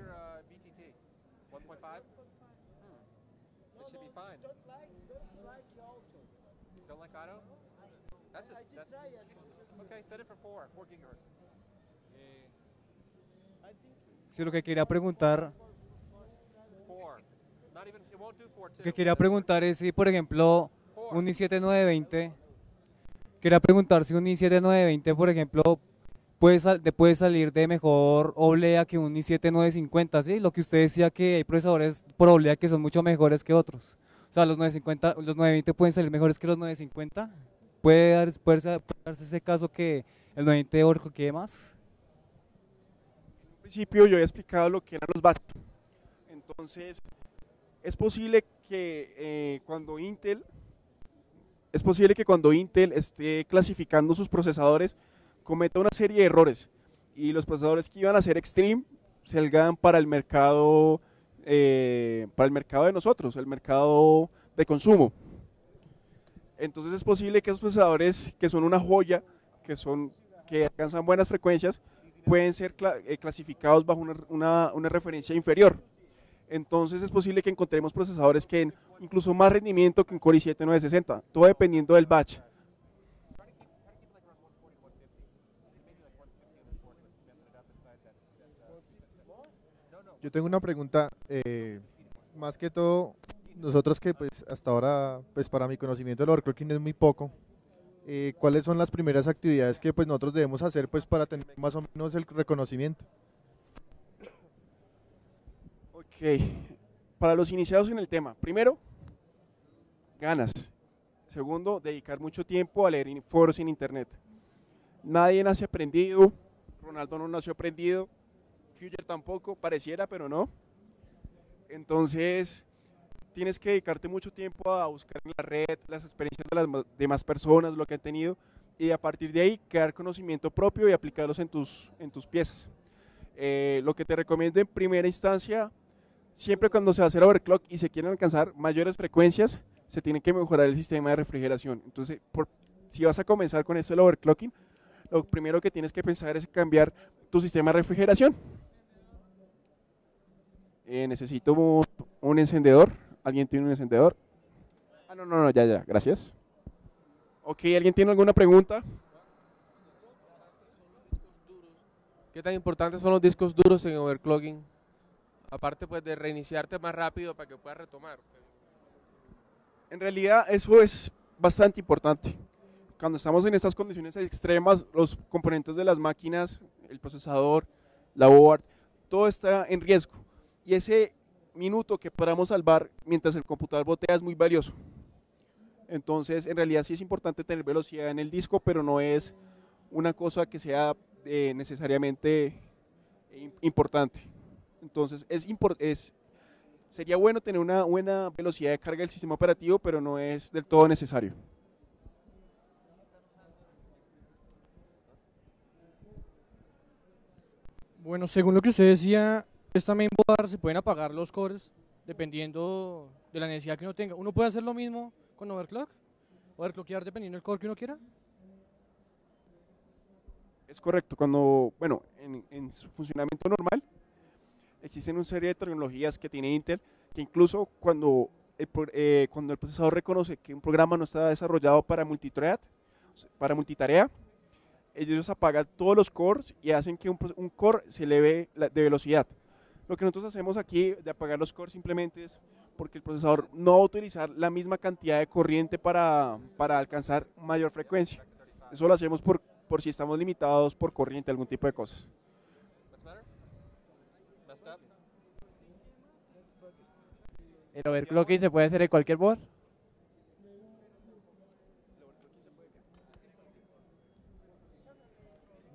M: Sí, lo que quería preguntar, lo que quería preguntar es si, por ejemplo, un i7 920, quería preguntar si un i7 920, por ejemplo, puede, puede salir de mejor oblea que un i7 950, ¿sí? Lo que usted decía que hay procesadores por oblea que son mucho mejores que otros. O sea, los 950, los 920 pueden salir mejores que los 950. ¿Puede, dar, puede puede darse ese caso que el 920 overclockee más?
B: Al principio yo había explicado lo que eran los batch. Entonces, es posible que eh, cuando Intel es posible que cuando Intel esté clasificando sus procesadores cometa una serie de errores y los procesadores que iban a ser extreme salgan para el mercado eh, para el mercado de nosotros, el mercado de consumo. Entonces es posible que esos procesadores que son una joya, que son que alcanzan buenas frecuencias, pueden ser eh, clasificados bajo una- una referencia inferior. Entonces es posible que encontremos procesadores que den incluso más rendimiento que un Core i7 960, todo dependiendo del batch.
K: Yo tengo una pregunta, eh, más que todo, nosotros que pues hasta ahora, pues para mi conocimiento el overclocking es muy poco, eh, ¿cuáles son las primeras actividades que pues nosotros debemos hacer pues para tener más o menos el reconocimiento?
B: Para los iniciados en el tema, primero, ganas. Segundo, dedicar mucho tiempo a leer foros en internet. Nadie nace aprendido, Ronaldo no nació aprendido, Future tampoco, pareciera, pero no. Entonces, tienes que dedicarte mucho tiempo a buscar en la red las experiencias de las demás personas, lo que han tenido, y a partir de ahí crear conocimiento propio y aplicarlos en tus, en tus piezas. Eh, lo que te recomiendo en primera instancia, siempre cuando se va a hacer overclock y se quieren alcanzar mayores frecuencias, se tiene que mejorar el sistema de refrigeración. Entonces, por- si vas a comenzar con esto del overclocking, lo primero que tienes que pensar es cambiar tu sistema de refrigeración. Eh, necesito un, encendedor. ¿Alguien tiene un encendedor? Ah, no, no, no, ya, ya, gracias. Ok, ¿alguien tiene alguna pregunta?
H: ¿Qué tan importantes son los discos duros en overclocking? Aparte pues de reiniciarte más rápido para que puedas retomar.
B: En realidad eso es bastante importante. Cuando estamos en estas condiciones extremas, los componentes de las máquinas, el procesador, la board, todo está en riesgo. Y ese minuto que podamos salvar mientras el computador botea es muy valioso. Entonces, en realidad sí es importante tener velocidad en el disco, pero no es una cosa que sea eh, necesariamente im- importante. Entonces, es, es sería bueno tener una buena velocidad de carga del sistema operativo, pero no es del todo necesario.
N: Bueno, según lo que usted decía, es también board, se pueden apagar los cores dependiendo de la necesidad que uno tenga. ¿Uno puede hacer lo mismo con overclock? ¿Overclockear dependiendo del core que uno quiera?
B: Es correcto, cuando, bueno, en, en su funcionamiento normal, existen una serie de tecnologías que tiene Intel, que incluso cuando el, eh, cuando el procesador reconoce que un programa no está desarrollado para multithread, para multitarea, ellos apagan todos los cores y hacen que un, un core se eleve de velocidad. Lo que nosotros hacemos aquí de apagar los cores simplemente es porque el procesador no va a utilizar la misma cantidad de corriente para, para alcanzar mayor frecuencia. Eso lo hacemos por por si estamos limitados por corriente, algún tipo de cosas.
O: What's the matter? Messed up?
D: ¿El overclocking se puede hacer en cualquier board?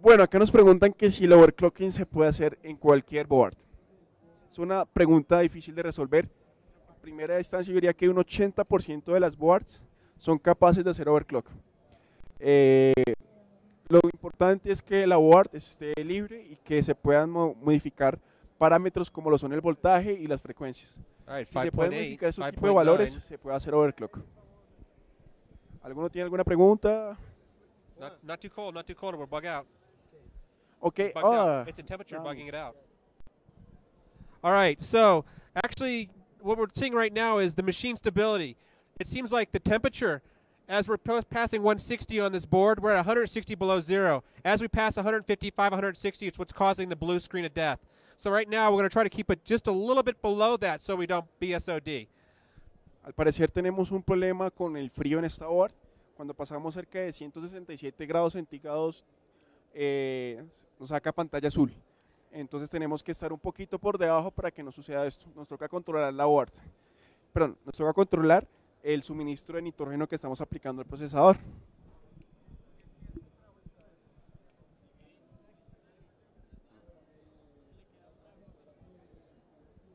B: Bueno, acá nos preguntan que si el overclocking se puede hacer en cualquier board. Es una pregunta difícil de resolver. En primera instancia yo diría que un 80% de las boards son capaces de hacer overclock. Eh, lo importante es que la board esté libre y que se puedan mo- modificar parámetros como lo son el voltaje y las frecuencias.
H: All right,
B: si se pueden modificar esos tipos de valores,
H: 5.9.
B: se puede hacer overclock. ¿Alguno tiene alguna pregunta?
O: Not, not too cold, not too cold, we'll bug out.
B: Okay.
O: Bugged out.
B: ah,
O: It's a temperature
B: down.
O: bugging it out.
A: All right, so actually, what we're seeing right now is the machine stability. It seems like the temperature, as we're passing 160 on this board, we're at 160 below zero. As we pass 155, 160, it's what's causing the blue screen of death. So right now, we're going to try to keep it just a little bit below that so we don't BSOD.
B: Al parecer tenemos un problema con el frío en esta board. Cuando pasamos cerca de 167 grados centígrados, eh, nos saca pantalla azul. Entonces tenemos que estar un poquito por debajo para que no suceda esto. Nos toca controlar la board. Perdón, nos toca controlar el suministro de nitrógeno que estamos aplicando al procesador.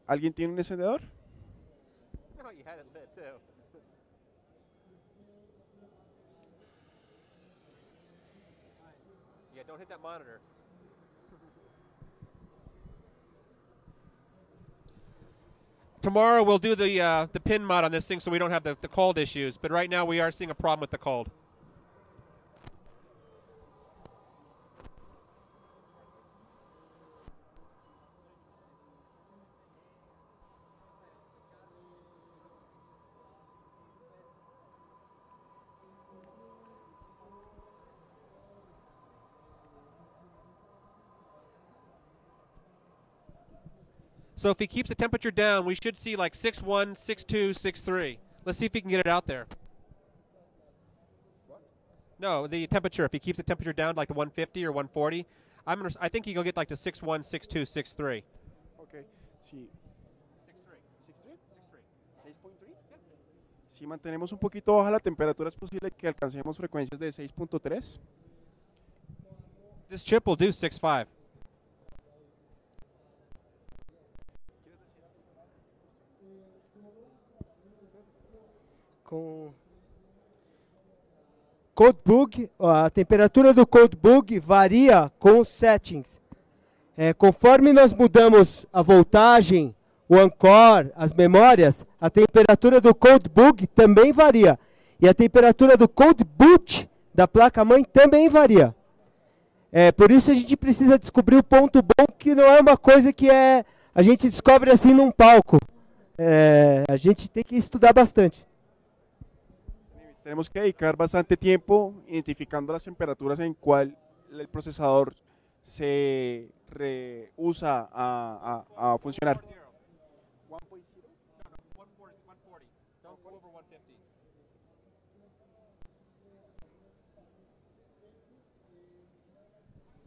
B: ¿Alguien tiene un encendedor?
O: No, you had it lit too. Yeah, don't hit that monitor.
A: Tomorrow, we'll do the, uh, the pin mod on this thing so we don't have the, the cold issues. But right now, we are seeing a problem with the cold. So if he keeps the temperature down, we should see like 6'1", 6'2", 6'3". Let's see if he can get it out there. No, the temperature. If he keeps the temperature down like to 150 or 140, I'm gonna, I think he'll get like to 6'1", 6'2", 6'3".
B: Ok, sí. Si mantenemos un poquito baja la temperatura, es posible que alcancemos frecuencias de 6.3.
A: This chip will do 6'5".
C: Com Codebug, a temperatura do Codebug varia com os settings. É, conforme nós mudamos a voltagem, o Ancor, as memórias, a temperatura do Codebug também varia. E a temperatura do Codeboot da placa-mãe também varia. É, por isso a gente precisa descobrir o ponto bom, que não é uma coisa que é, a gente descobre assim num palco. É, a gente tem que estudar bastante.
B: Tenemos que dedicar bastante tiempo identificando las temperaturas en cual el procesador se rehúsa a, a- a funcionar.
O: Don't go over 150.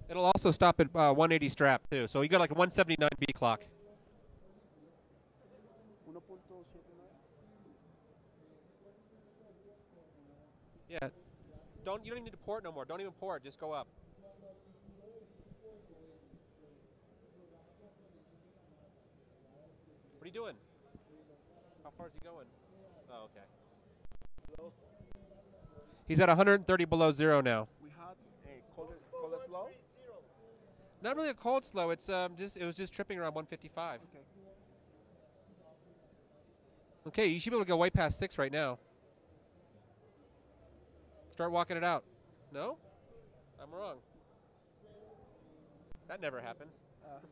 A: It'll also stop at uh, 180 strap too. So you got like a 179 B clock. Yeah. Don't you don't even need to pour it no more. Don't even pour it. Just go up. What are you doing? How far is he going? Oh, okay. He's at 130 below zero now.
B: We had a cold, cold slow.
A: Not really a cold slow. It's um just it was just tripping around 155. Okay. Okay, you should be able to go way past six right now. Start walking it out. No, I'm wrong. That never happens.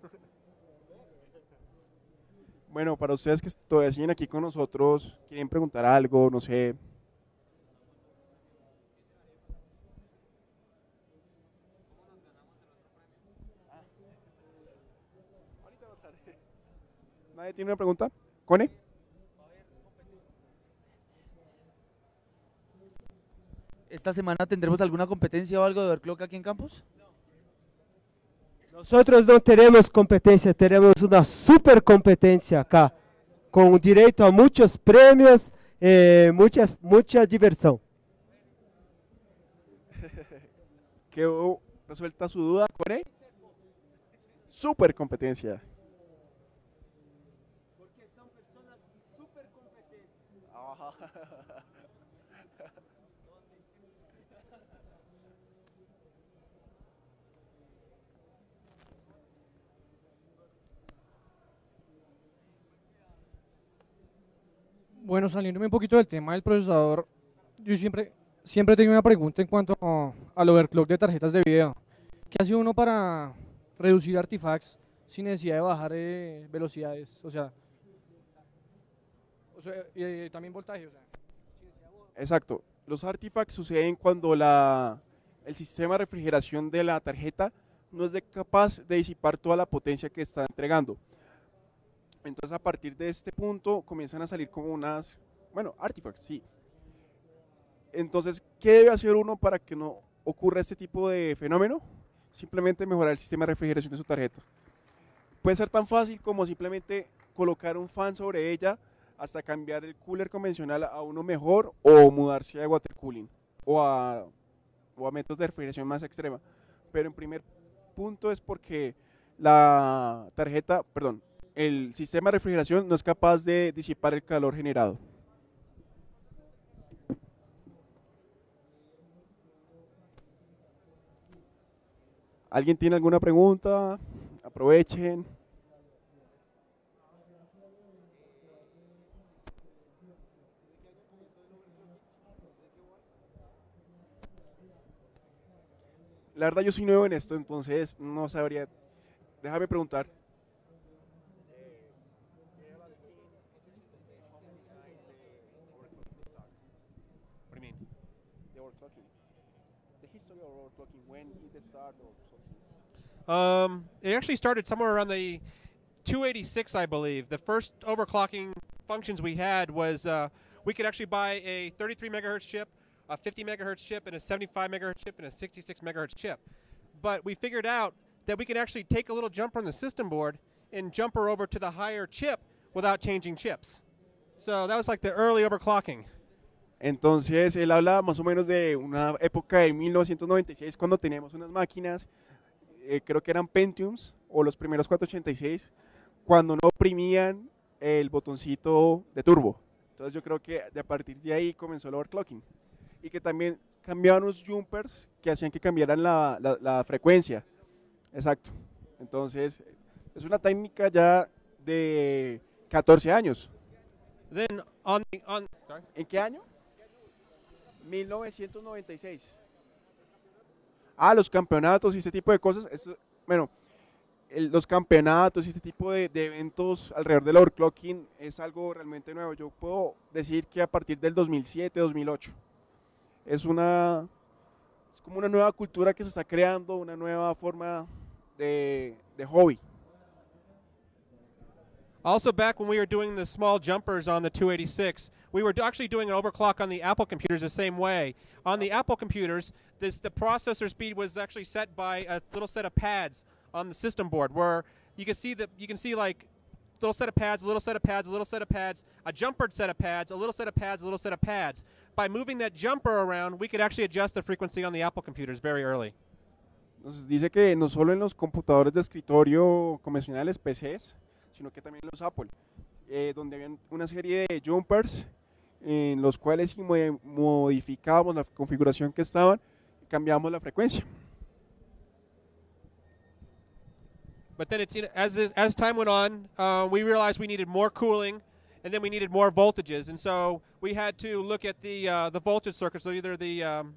A: [laughs]
B: Bueno, para ustedes que todavía siguen aquí con nosotros, quieren preguntar algo, no sé. [laughs] ¿Nadie tiene una pregunta? ¿Cone?
G: ¿Esta semana tendremos alguna competencia o algo de overclock aquí en campus?
C: Nosotros não teremos competência, teremos uma super competência acá, com direito a muitos prêmios e muita, muita diversão. [laughs]
B: ¿Quedó resuelta su duda, Core? Super competencia.
N: Bueno, saliéndome un poquito del tema del procesador, yo siempre, siempre tengo una pregunta en cuanto al overclock de tarjetas de video. ¿Qué hace uno para reducir artifacts sin necesidad de bajar eh, velocidades? O sea, eh, también voltaje.
B: Exacto. Los artifacts suceden cuando la, el sistema de refrigeración de la tarjeta no es de capaz de disipar toda la potencia que está entregando. Entonces a partir de este punto comienzan a salir como unas, bueno, artifacts, sí. Entonces, ¿qué debe hacer uno para que no ocurra este tipo de fenómeno? Simplemente mejorar el sistema de refrigeración de su tarjeta. Puede ser tan fácil como simplemente colocar un fan sobre ella hasta cambiar el cooler convencional a uno mejor o mudarse a water cooling o a, o a métodos de refrigeración más extrema. Pero en primer punto es porque la tarjeta, perdón, el sistema de refrigeración no es capaz de disipar el calor generado. ¿Alguien tiene alguna pregunta? Aprovechen. La verdad yo soy nuevo en esto, entonces no sabría. Déjame preguntar. It started or something.
A: Um, it actually started somewhere around the 286, I believe. The first overclocking functions we had was uh, we could actually buy a 33 megahertz chip, a 50 megahertz chip, and a 75 megahertz chip, and a 66 megahertz chip. But we figured out that we could actually take a little jumper on the system board and jumper over to the higher chip without changing chips. So that was like the early overclocking.
B: Entonces él habla más o menos de una época de 1996 cuando teníamos unas máquinas, eh, creo que eran Pentiums o los primeros 486, cuando no oprimían el botoncito de turbo. Entonces yo creo que de a partir de ahí comenzó el overclocking. Y que también cambiaban unos jumpers que hacían que cambiaran la, la- la frecuencia. Exacto. Entonces es una técnica ya de 14 años.
A: Then on the on sorry.
B: ¿En qué año? 1996. Ah, los campeonatos y este tipo de cosas. Esto, bueno, el- los campeonatos y este tipo de, de eventos alrededor del overclocking es algo realmente nuevo. Yo puedo decir que a partir del 2007, 2008 es una es como una nueva cultura que se está creando, una nueva forma de, de hobby.
A: Also, back when we were doing the small jumpers on the 286, we were actually doing an overclock on the Apple computers the same way. On the Apple computers, this the processor speed was actually set by a little set of pads on the system board, where you can see that you can see like little set of pads, a little set of pads, a little set of pads, a jumpered set of pads, a little set of pads, a little set of pads. By moving that jumper around, we could actually adjust the frequency on the Apple computers very early.
B: Entonces dice que no solo en los computadores de escritorio convencionales, PCs, sino que también los Apple, eh, donde habían una serie de jumpers en los cuales modificábamos la configuración que estaban y cambiábamos la frecuencia.
A: But then it's you know, as as time went on, uh, we realized we needed more cooling, and then we needed more voltages, and so we had to look at the uh, the voltage circuits. So either the um,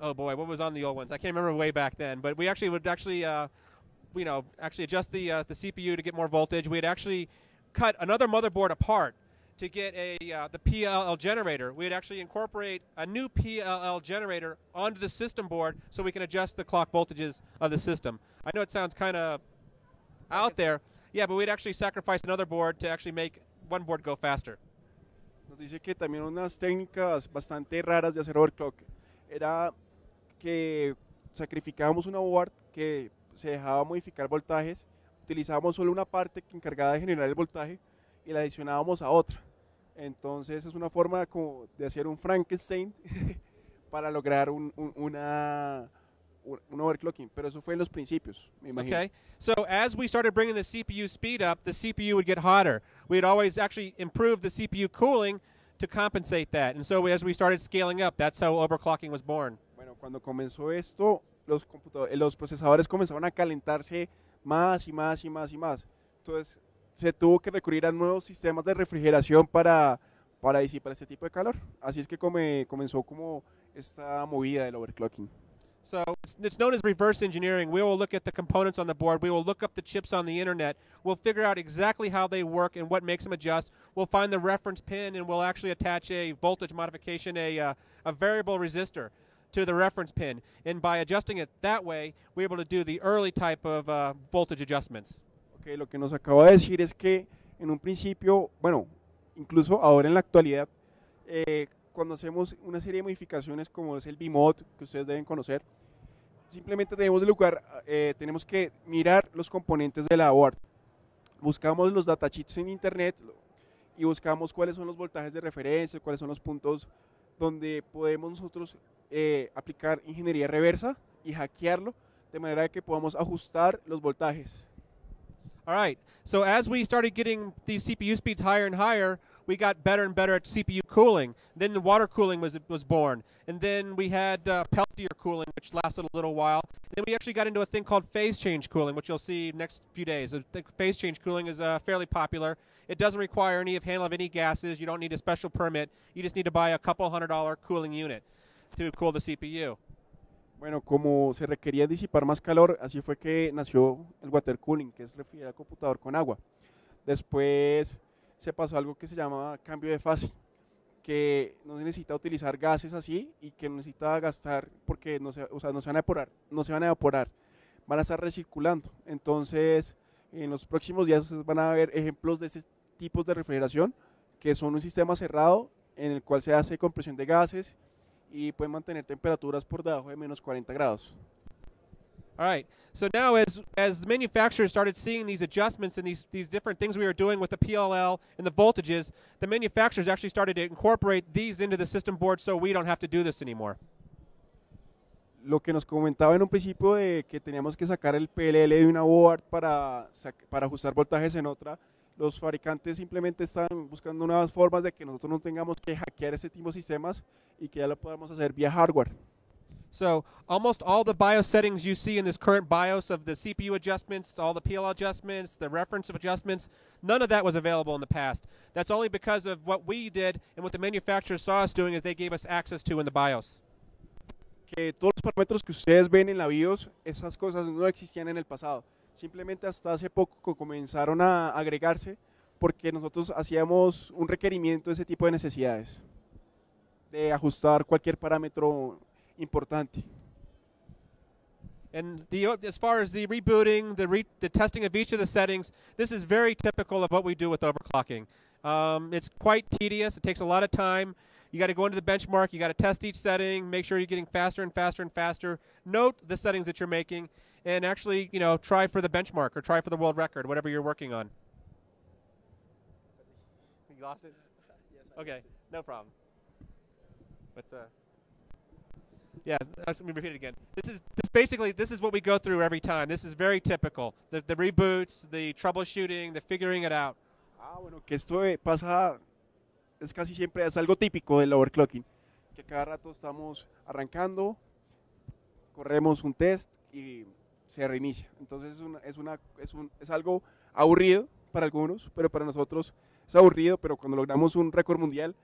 A: oh boy, what was on the old ones? I can't remember way back then. But we actually would actually uh, you know actually adjust the uh, the CPU to get more voltage. We had actually cut another motherboard apart to get a uh, the PLL generator. We'd actually incorporate a new PLL generator onto the system board so we can adjust the clock voltages of the system. I know it sounds kind of out there, yeah, but we'd actually sacrifice another board to actually make one board go faster.
B: Nos dice que también unas técnicas bastante raras de hacer overclock era que sacrificábamos una board que se dejaba modificar voltajes, utilizábamos solo una parte que encargada de generar el voltaje y la adicionábamos a otra. Entonces es una forma como de hacer un Frankenstein [laughs] para lograr un, un- una, un, un overclocking, pero eso fue en los principios, me imagino.
A: Okay. So as we started bringing the CPU speed up, the CPU would get hotter. We'd always actually improve the CPU cooling to compensate that. And so as we started scaling up, that's how overclocking was born.
B: Bueno, cuando comenzó esto, los, computadores, los procesadores comenzaron a calentarse más y más y más y más. Entonces se tuvo que recurrir a nuevos sistemas de refrigeración para, para disipar este tipo de calor. Así es que come- comenzó como esta movida del overclocking.
A: So it's, known as reverse engineering. We will look at the components on the board. We will look up the chips on the internet. We'll figure out exactly how they work and what makes them adjust. We'll find the reference pin and we'll actually attach a voltage modification, a, uh, a variable resistor to the reference pin. And by adjusting it that way, we're able to do the early type of uh, voltage adjustments.
B: Ok, lo que nos acaba de decir es que en un principio, bueno, incluso ahora en la actualidad, eh, cuando hacemos una serie de modificaciones como es el BMOD, que ustedes deben conocer, simplemente eh, tenemos que mirar los componentes de la board. Buscamos los datasheets en internet y buscamos cuáles son los voltajes de referencia, cuáles son los puntos donde podemos nosotros eh, aplicar ingeniería reversa y hackearlo de manera que podamos ajustar los voltajes.
A: All right. So as we started getting these CPU speeds higher and higher, we got better and better at CPU cooling. Then the water cooling was was born, and then we had uh, Peltier cooling, which lasted a little while. Then we actually got into a thing called phase change cooling, which you'll see next few days. Think phase change cooling is uh, fairly popular. It doesn't require any of handle of any gases. You don't need a special permit. You just need to buy a couple hundred dollar cooling unit to cool the CPU.
B: Bueno, como se requería disipar más calor, así fue que nació el water cooling, que es refrigerar el computador con agua. Después se pasó algo que se llama cambio de fase, que no necesita utilizar gases así y que no necesita gastar porque no se, o sea, no se van a evaporar, no se van a evaporar, van a estar recirculando. Entonces, en los próximos días van a ver ejemplos de ese tipos de refrigeración que son un sistema cerrado en el cual se hace compresión de gases y pueden mantener temperaturas por debajo de menos 40 grados.
A: All right. So now, as as the manufacturers started seeing these adjustments and these these different things we were doing with the PLL and the voltages, the manufacturers actually started to incorporate these into the system board, so we don't have to do this anymore.
B: Lo que nos comentaba en un principio de que teníamos que sacar el PLL de una board para, para ajustar voltajes en otra, los fabricantes simplemente están buscando nuevas formas de que nosotros no tengamos que hackear ese tipo de sistemas y que ya lo podamos hacer vía hardware.
A: So almost all the BIOS settings you see in this current BIOS of the CPU adjustments, all the PLL adjustments, the reference adjustments, none of that was available in the past. That's only because of what we did and what the manufacturers saw us doing is they gave us access to in the BIOS.
B: Que todos los parámetros que ustedes ven en la BIOS, esas cosas no existían en el pasado. Simplemente hasta hace poco co- comenzaron a agregarse porque nosotros hacíamos un requerimiento de ese tipo de necesidades, de ajustar cualquier parámetro importante.
A: And the, as far as the rebooting, the, re, the testing of each of the settings, this is very typical of what we do with overclocking. Um, it's quite tedious. It takes a lot of time. You got to go into the benchmark. You got to test each setting. Make sure you're getting faster and faster and faster. Note the settings that you're making, and actually, you know, try for the benchmark or try for the world record, whatever you're working on. You lost it. Okay, no problem. But uh, yeah, let me repeat it again. This is this basically this is what we go through every time. This is very typical. The, the reboots, the troubleshooting, the figuring it out.
B: Ah, bueno, que esto pasa, es casi siempre, es algo típico del overclocking, que cada rato estamos arrancando, corremos un test y se reinicia. Entonces es, una, es, una, es, un, es algo aburrido para algunos, pero para nosotros es aburrido, pero cuando logramos un récord mundial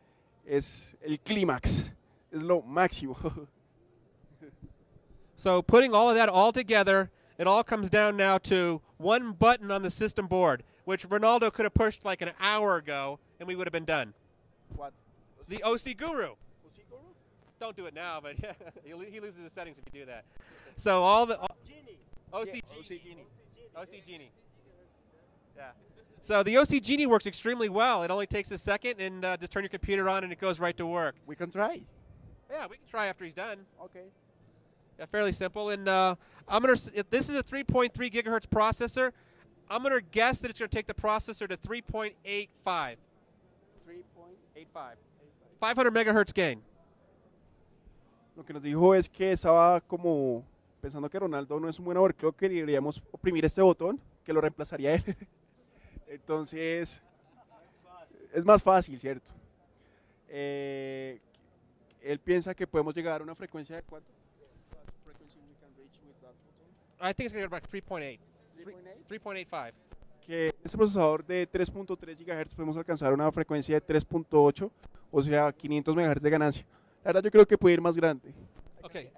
B: es el clímax, es lo máximo. [laughs]
A: So putting all of that all together, it all comes down now to one button on the system board, which Ronaldo could have pushed like an hour ago, and we would have been done.
B: What?
A: The OC Guru. Don't do it now, but [laughs] he lo- he loses the settings if you do that. So all the all, OC Genie. OC Genie. Yeah. So the OC Genie works extremely well. It only takes a second, and uh, just turn your computer on, and it goes right to work.
B: We can try.
A: Yeah, Yeah, we can try after he's done.
B: Okay.
A: Yeah, fairly simple. And uh, I'm gonna. s- if This is a 3.3 gigahertz processor. I'm gonna guess that it's gonna take the processor to 3.85. 3.85. 500 megahertz gain.
B: Lo que nos dijo es que estaba como pensando que Ronaldo no es un buen overclocker y deberíamos oprimir este botón que lo reemplazaría él. [laughs] Entonces, es más fácil, ¿cierto? Eh, él piensa que podemos llegar a una frecuencia de cuánto?
A: I think it's gonna go to about 3.8. 3.85.
B: que este procesador de 3.3 GHz podemos alcanzar una frecuencia de 3.8, o sea, 500 MHz de ganancia. La verdad yo creo que puede ir más grande.
A: Okay.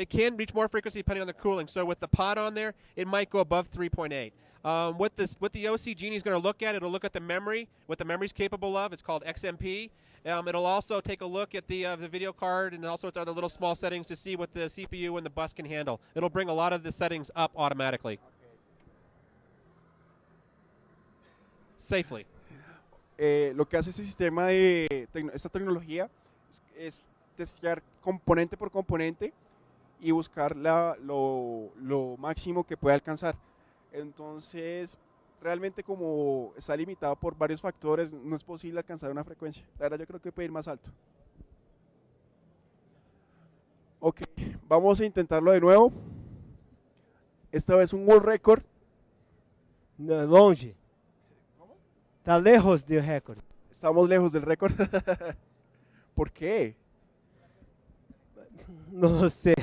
A: It can reach more frequency depending on the cooling. So with the pod on there, it might go above 3.8. Um, what this, what the OC Genie is going to look at, it'll look at the memory, what the memory is capable of. It's called XMP. Um, it'll also take a look at the uh, the video card and also its other little small settings to see what the CPU and the bus can handle. It'll bring a lot of the settings up automatically. Safely.
B: Eh, lo que hace este sistema de tecno- esta tecnología es, es testear componente por componente y buscar la- lo, lo máximo que puede alcanzar. Entonces, realmente como está limitado por varios factores, no es posible alcanzar una frecuencia. La verdad yo creo que puede ir más alto. Ok, vamos a intentarlo de nuevo. Esta vez un world record.
C: Não, longe. Tá lejos do recorde.
B: Estamos lejos del récord. [laughs] ¿Por qué?
C: Não sei.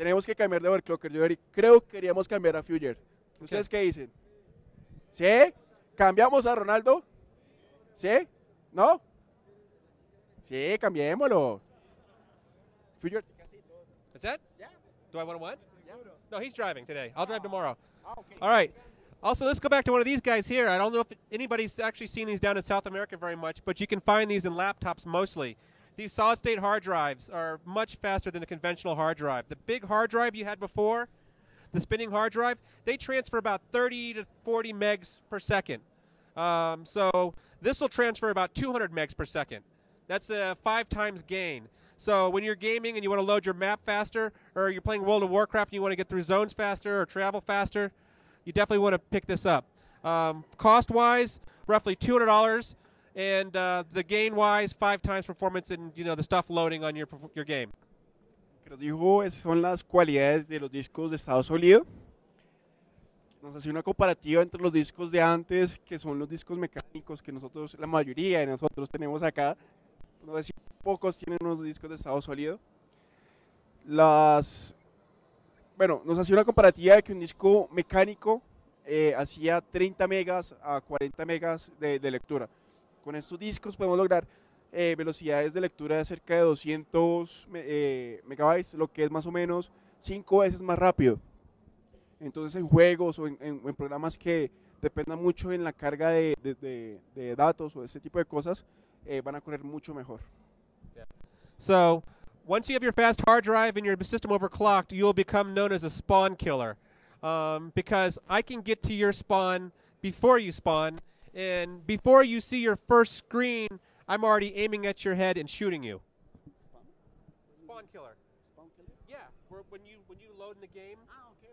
B: Tenemos que cambiar de overclocker. Yo creo que queríamos cambiar a Fuger. ¿Ustedes qué dicen? ¿Sí? ¿Cambiamos a Ronaldo? ¿Sí? ¿No? Sí, cambiémoslo. Fuger.
A: That's it? Yeah. Do I want to what? No, he's driving today. I'll drive ah. tomorrow. Ah, All right. Also, let's go back to one of these guys here. I don't know if anybody's actually seen these down in South America very much, but you can find these in laptops mostly. These solid state hard drives are much faster than the conventional hard drive. The big hard drive you had before, the spinning hard drive, they transfer about 30 to 40 megs per second. Um, so this will transfer about 200 megs per second. That's a five times gain. So when you're gaming and you want to load your map faster, or you're playing World of Warcraft and you want to get through zones faster or travel faster, you definitely want to pick this up. Um, cost wise, roughly $200, and uh, the gain wise, five times performance and you know the stuff loading on your your game.
B: Que nos dijo son las cualidades de los discos de estado sólido. Nos hace una comparativa entre los discos de antes, que son los discos mecánicos que nosotros, la mayoría de nosotros tenemos acá. No si pocos tienen unos discos de estado sólido. Las, bueno, nos hacía una comparativa de que un disco mecánico eh, hacía 30 megas a 40 megas de, de lectura. Con estos discos podemos lograr eh, velocidades de lectura de cerca de 200 me- eh, megabytes, lo que es más o menos 5 veces más rápido. Entonces en juegos o en, en- en programas que dependan mucho en la carga de, de- de- de datos o este tipo de cosas, eh, van a correr mucho mejor.
A: So once you have your fast hard drive and your system overclocked, you'll become known as a spawn killer. Um, because I can get to your spawn before you spawn, and before you see your first screen, I'm already aiming at your head and shooting you. Spawn killer. Yeah, where, when you when you load in the game,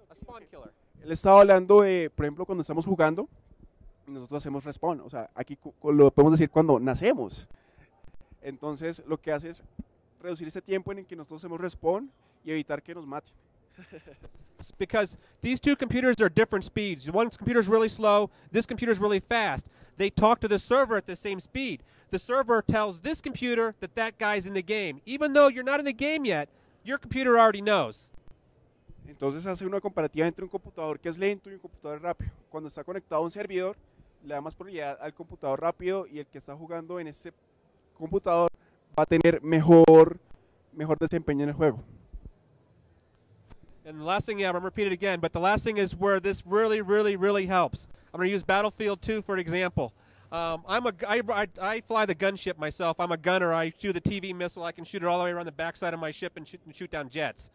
A: a spawn killer.
B: Él estaba hablando de, por ejemplo, cuando estamos jugando, y nosotros hacemos respawn, o sea, aquí lo podemos decir cuando nacemos. Entonces, lo que hace es reducir ese tiempo en el que nosotros hacemos respawn y evitar que nos maten.
A: Because these two computers are different speeds. One computer's really slow, this computer's really fast. They talk to the server at the same speed. The server tells this computer that that guy's in the game. Even though you're not in the game yet, your computer already knows.
B: Entonces hace una comparativa entre un computador que es lento y un computador rápido. Cuando está conectado a un servidor, le da más probabilidad al computador rápido y el que está jugando en ese computador va a tener mejor, mejor desempeño en el juego.
A: And the last thing, yeah, I'm going to repeat it again, but the last thing is where this really, really, really helps. I'm going to use Battlefield 2 for an example. Um, I'm a, I, I, I fly the gunship myself. I'm a gunner. I shoot the TV missile. I can shoot it all the way around the backside of my ship and shoot, and shoot down jets.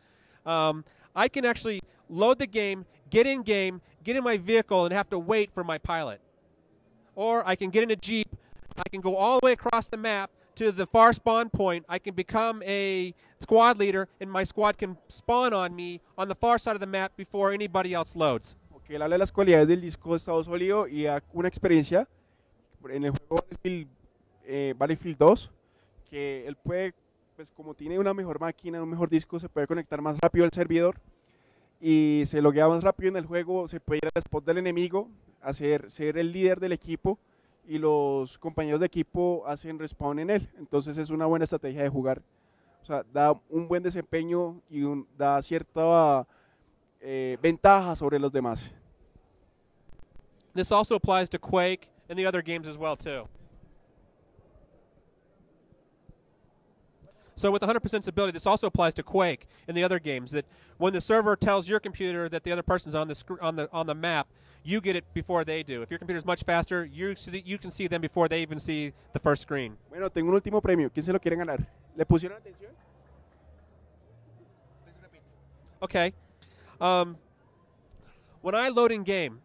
A: Um, I can actually load the game, get in game, get in my vehicle, and have to wait for my pilot. Or I can get in a Jeep, I can go all the way across the map to the far spawn point. I can become a squad leader, and my squad can spawn on me on the far side of the map before anybody else loads.
B: que él habla de las cualidades del disco de estado sólido y da una experiencia en el juego Battlefield, eh, Battlefield 2 que él puede, pues como tiene una mejor máquina, un mejor disco, se puede conectar más rápido al servidor y se loguea más rápido en el juego, se puede ir al spot del enemigo, hacer, ser el líder del equipo y los compañeros de equipo hacen respawn en él. Entonces es una buena estrategia de jugar. O sea, da un buen desempeño y un- da cierta eh, ventaja sobre los demás.
A: This also applies to Quake and the other games as well too. So with 100% stability, this also applies to Quake and the other games. That when the server tells your computer that the other person's on the sc- on the on the map, you get it before they do. If your computer's much faster, you see, you can see them before they even see the first screen.
B: Bueno, tengo un último premio. ¿Quién se lo quiere ganar? ¿Le pusieron atención?
A: Okay. Um, when I load in game,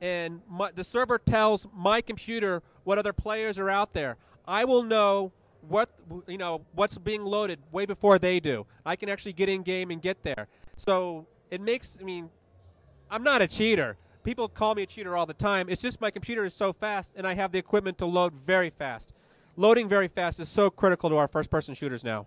A: and my, the server tells my computer what other players are out there, I will know what you know what's being loaded way before they do. I can actually get in game and get there. So it makes. I mean, I'm not a cheater. People call me a cheater all the time. It's just my computer is so fast, and I have the equipment to load very fast. Loading very fast is so critical to our first-person shooters now.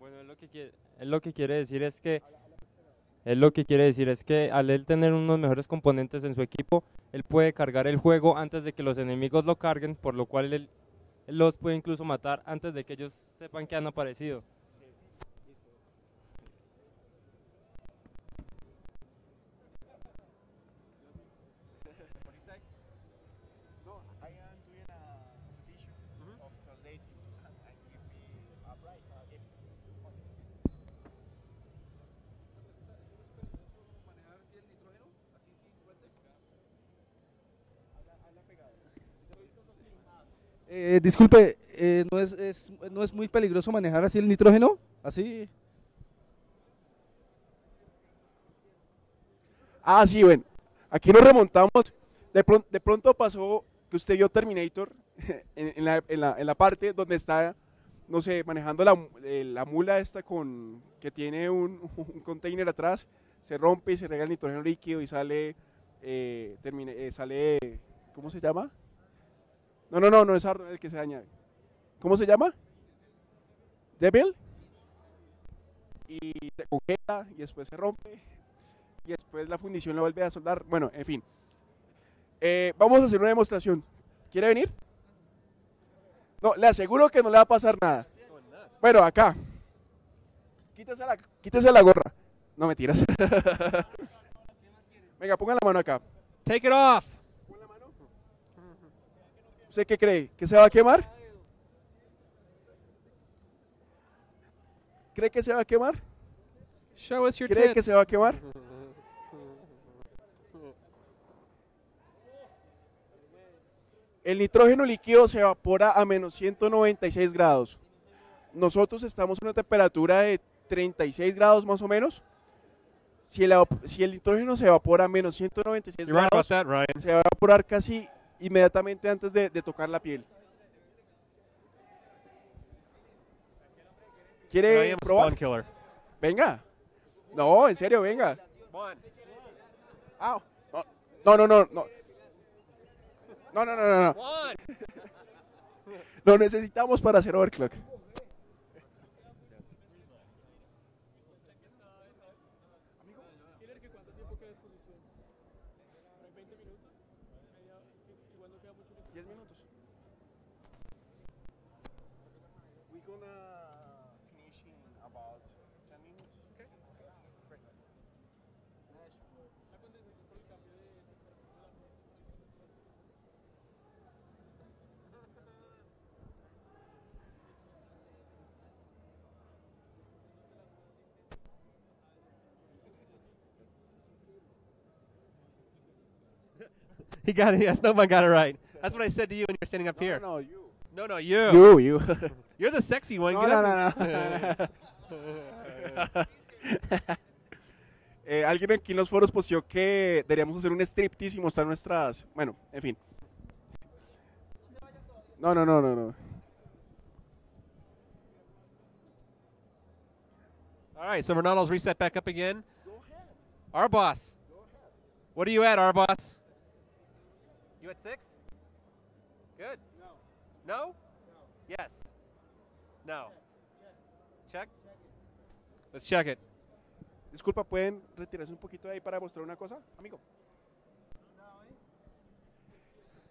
P: Bueno, lo que lo que quiere decir es que él lo que quiere decir es que al él tener unos mejores componentes en su equipo, él puede cargar el juego antes de que los enemigos lo carguen, por lo cual él, los puede incluso matar antes de que ellos sepan que han aparecido.
Q: Eh, disculpe, eh, ¿no, es, ¿no es muy peligroso manejar así el nitrógeno? Así.
B: Ah, sí, bueno. Aquí nos remontamos. De, pron- de pronto pasó que usted vio Terminator [laughs] en, la, parte donde está, no sé, manejando la, eh, la mula esta con que tiene un, [laughs] container atrás, se rompe y se rega el nitrógeno líquido y sale, eh, termine- sale, ¿cómo se llama? No, no, no, no es Arnold el que se daña. ¿Cómo se llama? Devil. Y se congela y después se rompe y después la fundición lo vuelve a soldar. Bueno, en fin. Eh, vamos a hacer una demostración. ¿Quiere venir? No, le aseguro que no le va a pasar nada. Bueno, acá. Quítese la, quítese la gorra. No me tiras. [laughs] Venga, ponga la mano acá.
A: Take it off.
B: ¿Usted qué cree? ¿Que se va a quemar? ¿Cree que se va a quemar?
A: Show us your
B: ¿Cree que se va a quemar? El nitrógeno líquido se evapora a menos 196 grados. Nosotros estamos a una temperatura de 36 grados más o menos. Si el, evap- si el nitrógeno se evapora a menos 196
A: You're right
B: grados,
A: that,
B: se va a evaporar casi inmediatamente antes de, de tocar la piel. ¿Quiere probar?
A: spawn killer.
B: Venga. No, en serio, venga. Au. No, no, no, no. No, no, no, no, no. [laughs] Lo necesitamos para hacer overclock.
A: He got it. [laughs] Yes, no one got it right. That's what I said to you when you're standing up here.
B: No, you.
A: No, no, you.
B: You, you. [laughs]
A: You're the sexy one.
B: No,
A: Get
B: no,
A: up
B: no,
A: here.
B: no. [laughs] Eh, alguien aquí en los foros posteó que deberíamos hacer un striptease y mostrar nuestras... Bueno, en fin. No, no, no, no, no.
A: All right, so Ronaldo's reset back up again. Our boss. What are you at, our boss? You at six? Good. No. No? Yes. No. Check. Let's check it.
B: Disculpa, ¿pueden retirarse un poquito de ahí para mostrar una cosa, amigo?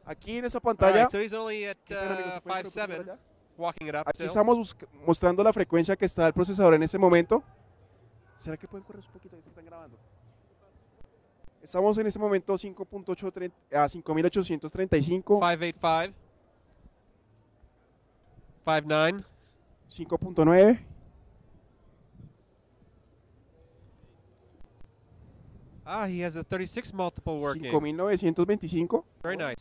B: Aquí en esa
A: All
B: pantalla...
A: right, so he's only at
B: Qué pena, amigo,
A: uh, walking it up.
B: Aquí
A: still.
B: estamos mostrando la frecuencia que está el procesador en este momento. ¿Será que pueden correr un poquito ahí se están grabando? Estamos en este momento 5.8 a 5835.
A: 585. 59.
B: 5.9.
A: Ah, he has a 36 multiple working.
B: 5925.
A: Very nice.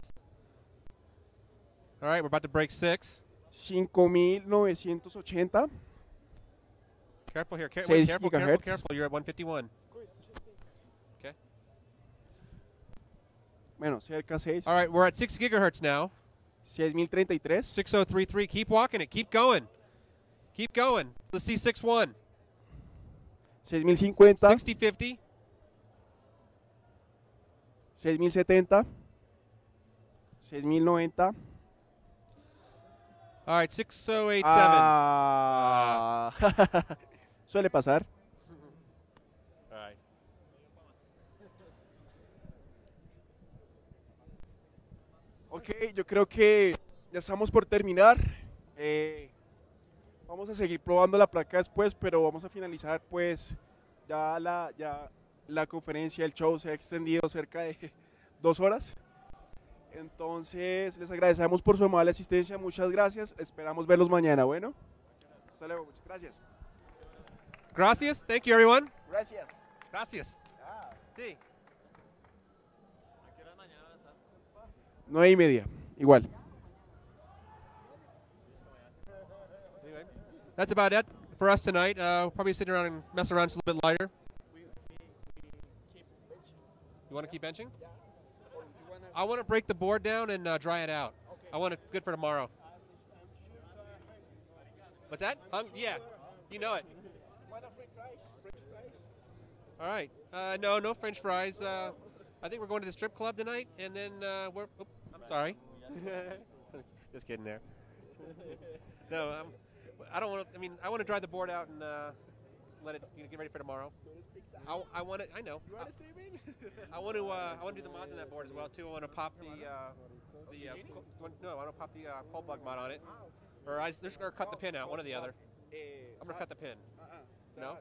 A: All right, we're about to break six.
B: 5980.
A: Careful here. Care- wait, careful, careful,
B: gigahertz.
A: careful. You're at 151.
B: Bueno, cerca 6.
A: All right, we're at 6 gigahertz now.
B: 6033.
A: 6033. Keep walking it. Keep going. Keep going. Let's see 6-1.
B: 6050.
A: 6050.
B: 6070. 6090.
A: All right, 6087.
B: Ah. [laughs] Suele pasar. Ok, yo creo que ya estamos por terminar. Eh, vamos a seguir probando la placa después, pero vamos a finalizar pues ya la, ya la conferencia, el show se ha extendido cerca de [laughs] dos horas. Entonces les agradecemos por su amable asistencia, muchas gracias, esperamos verlos mañana, bueno. Hasta luego, muchas gracias.
A: Gracias. Thank you, everyone.
B: Gracias.
A: Gracias. Sí.
B: Nueve y media, igual.
A: That's about it for us tonight. Uh, we'll probably sit around and mess around just a little bit lighter. You want to keep benching? I want to break the board down and uh, dry it out. I want it good for tomorrow. What's that? Um, yeah, you know it. All right. Uh, no, no French fries. Uh, I think we're going to the strip club tonight, and then uh, we're. oop, I'm sorry. [laughs] Just kidding there. no, um, I don't want to. I mean, I want to dry the board out and uh, let it you know, get ready for tomorrow. I, I want to. I know. You want to I [laughs] want to. Uh, I want to do the mods on that board as well too. I want to pop the uh, the. Uh, co- no, I want to pop the uh, cold bug mod on it, or I just or cut the pin out. One or the other. I'm gonna cut the pin. No.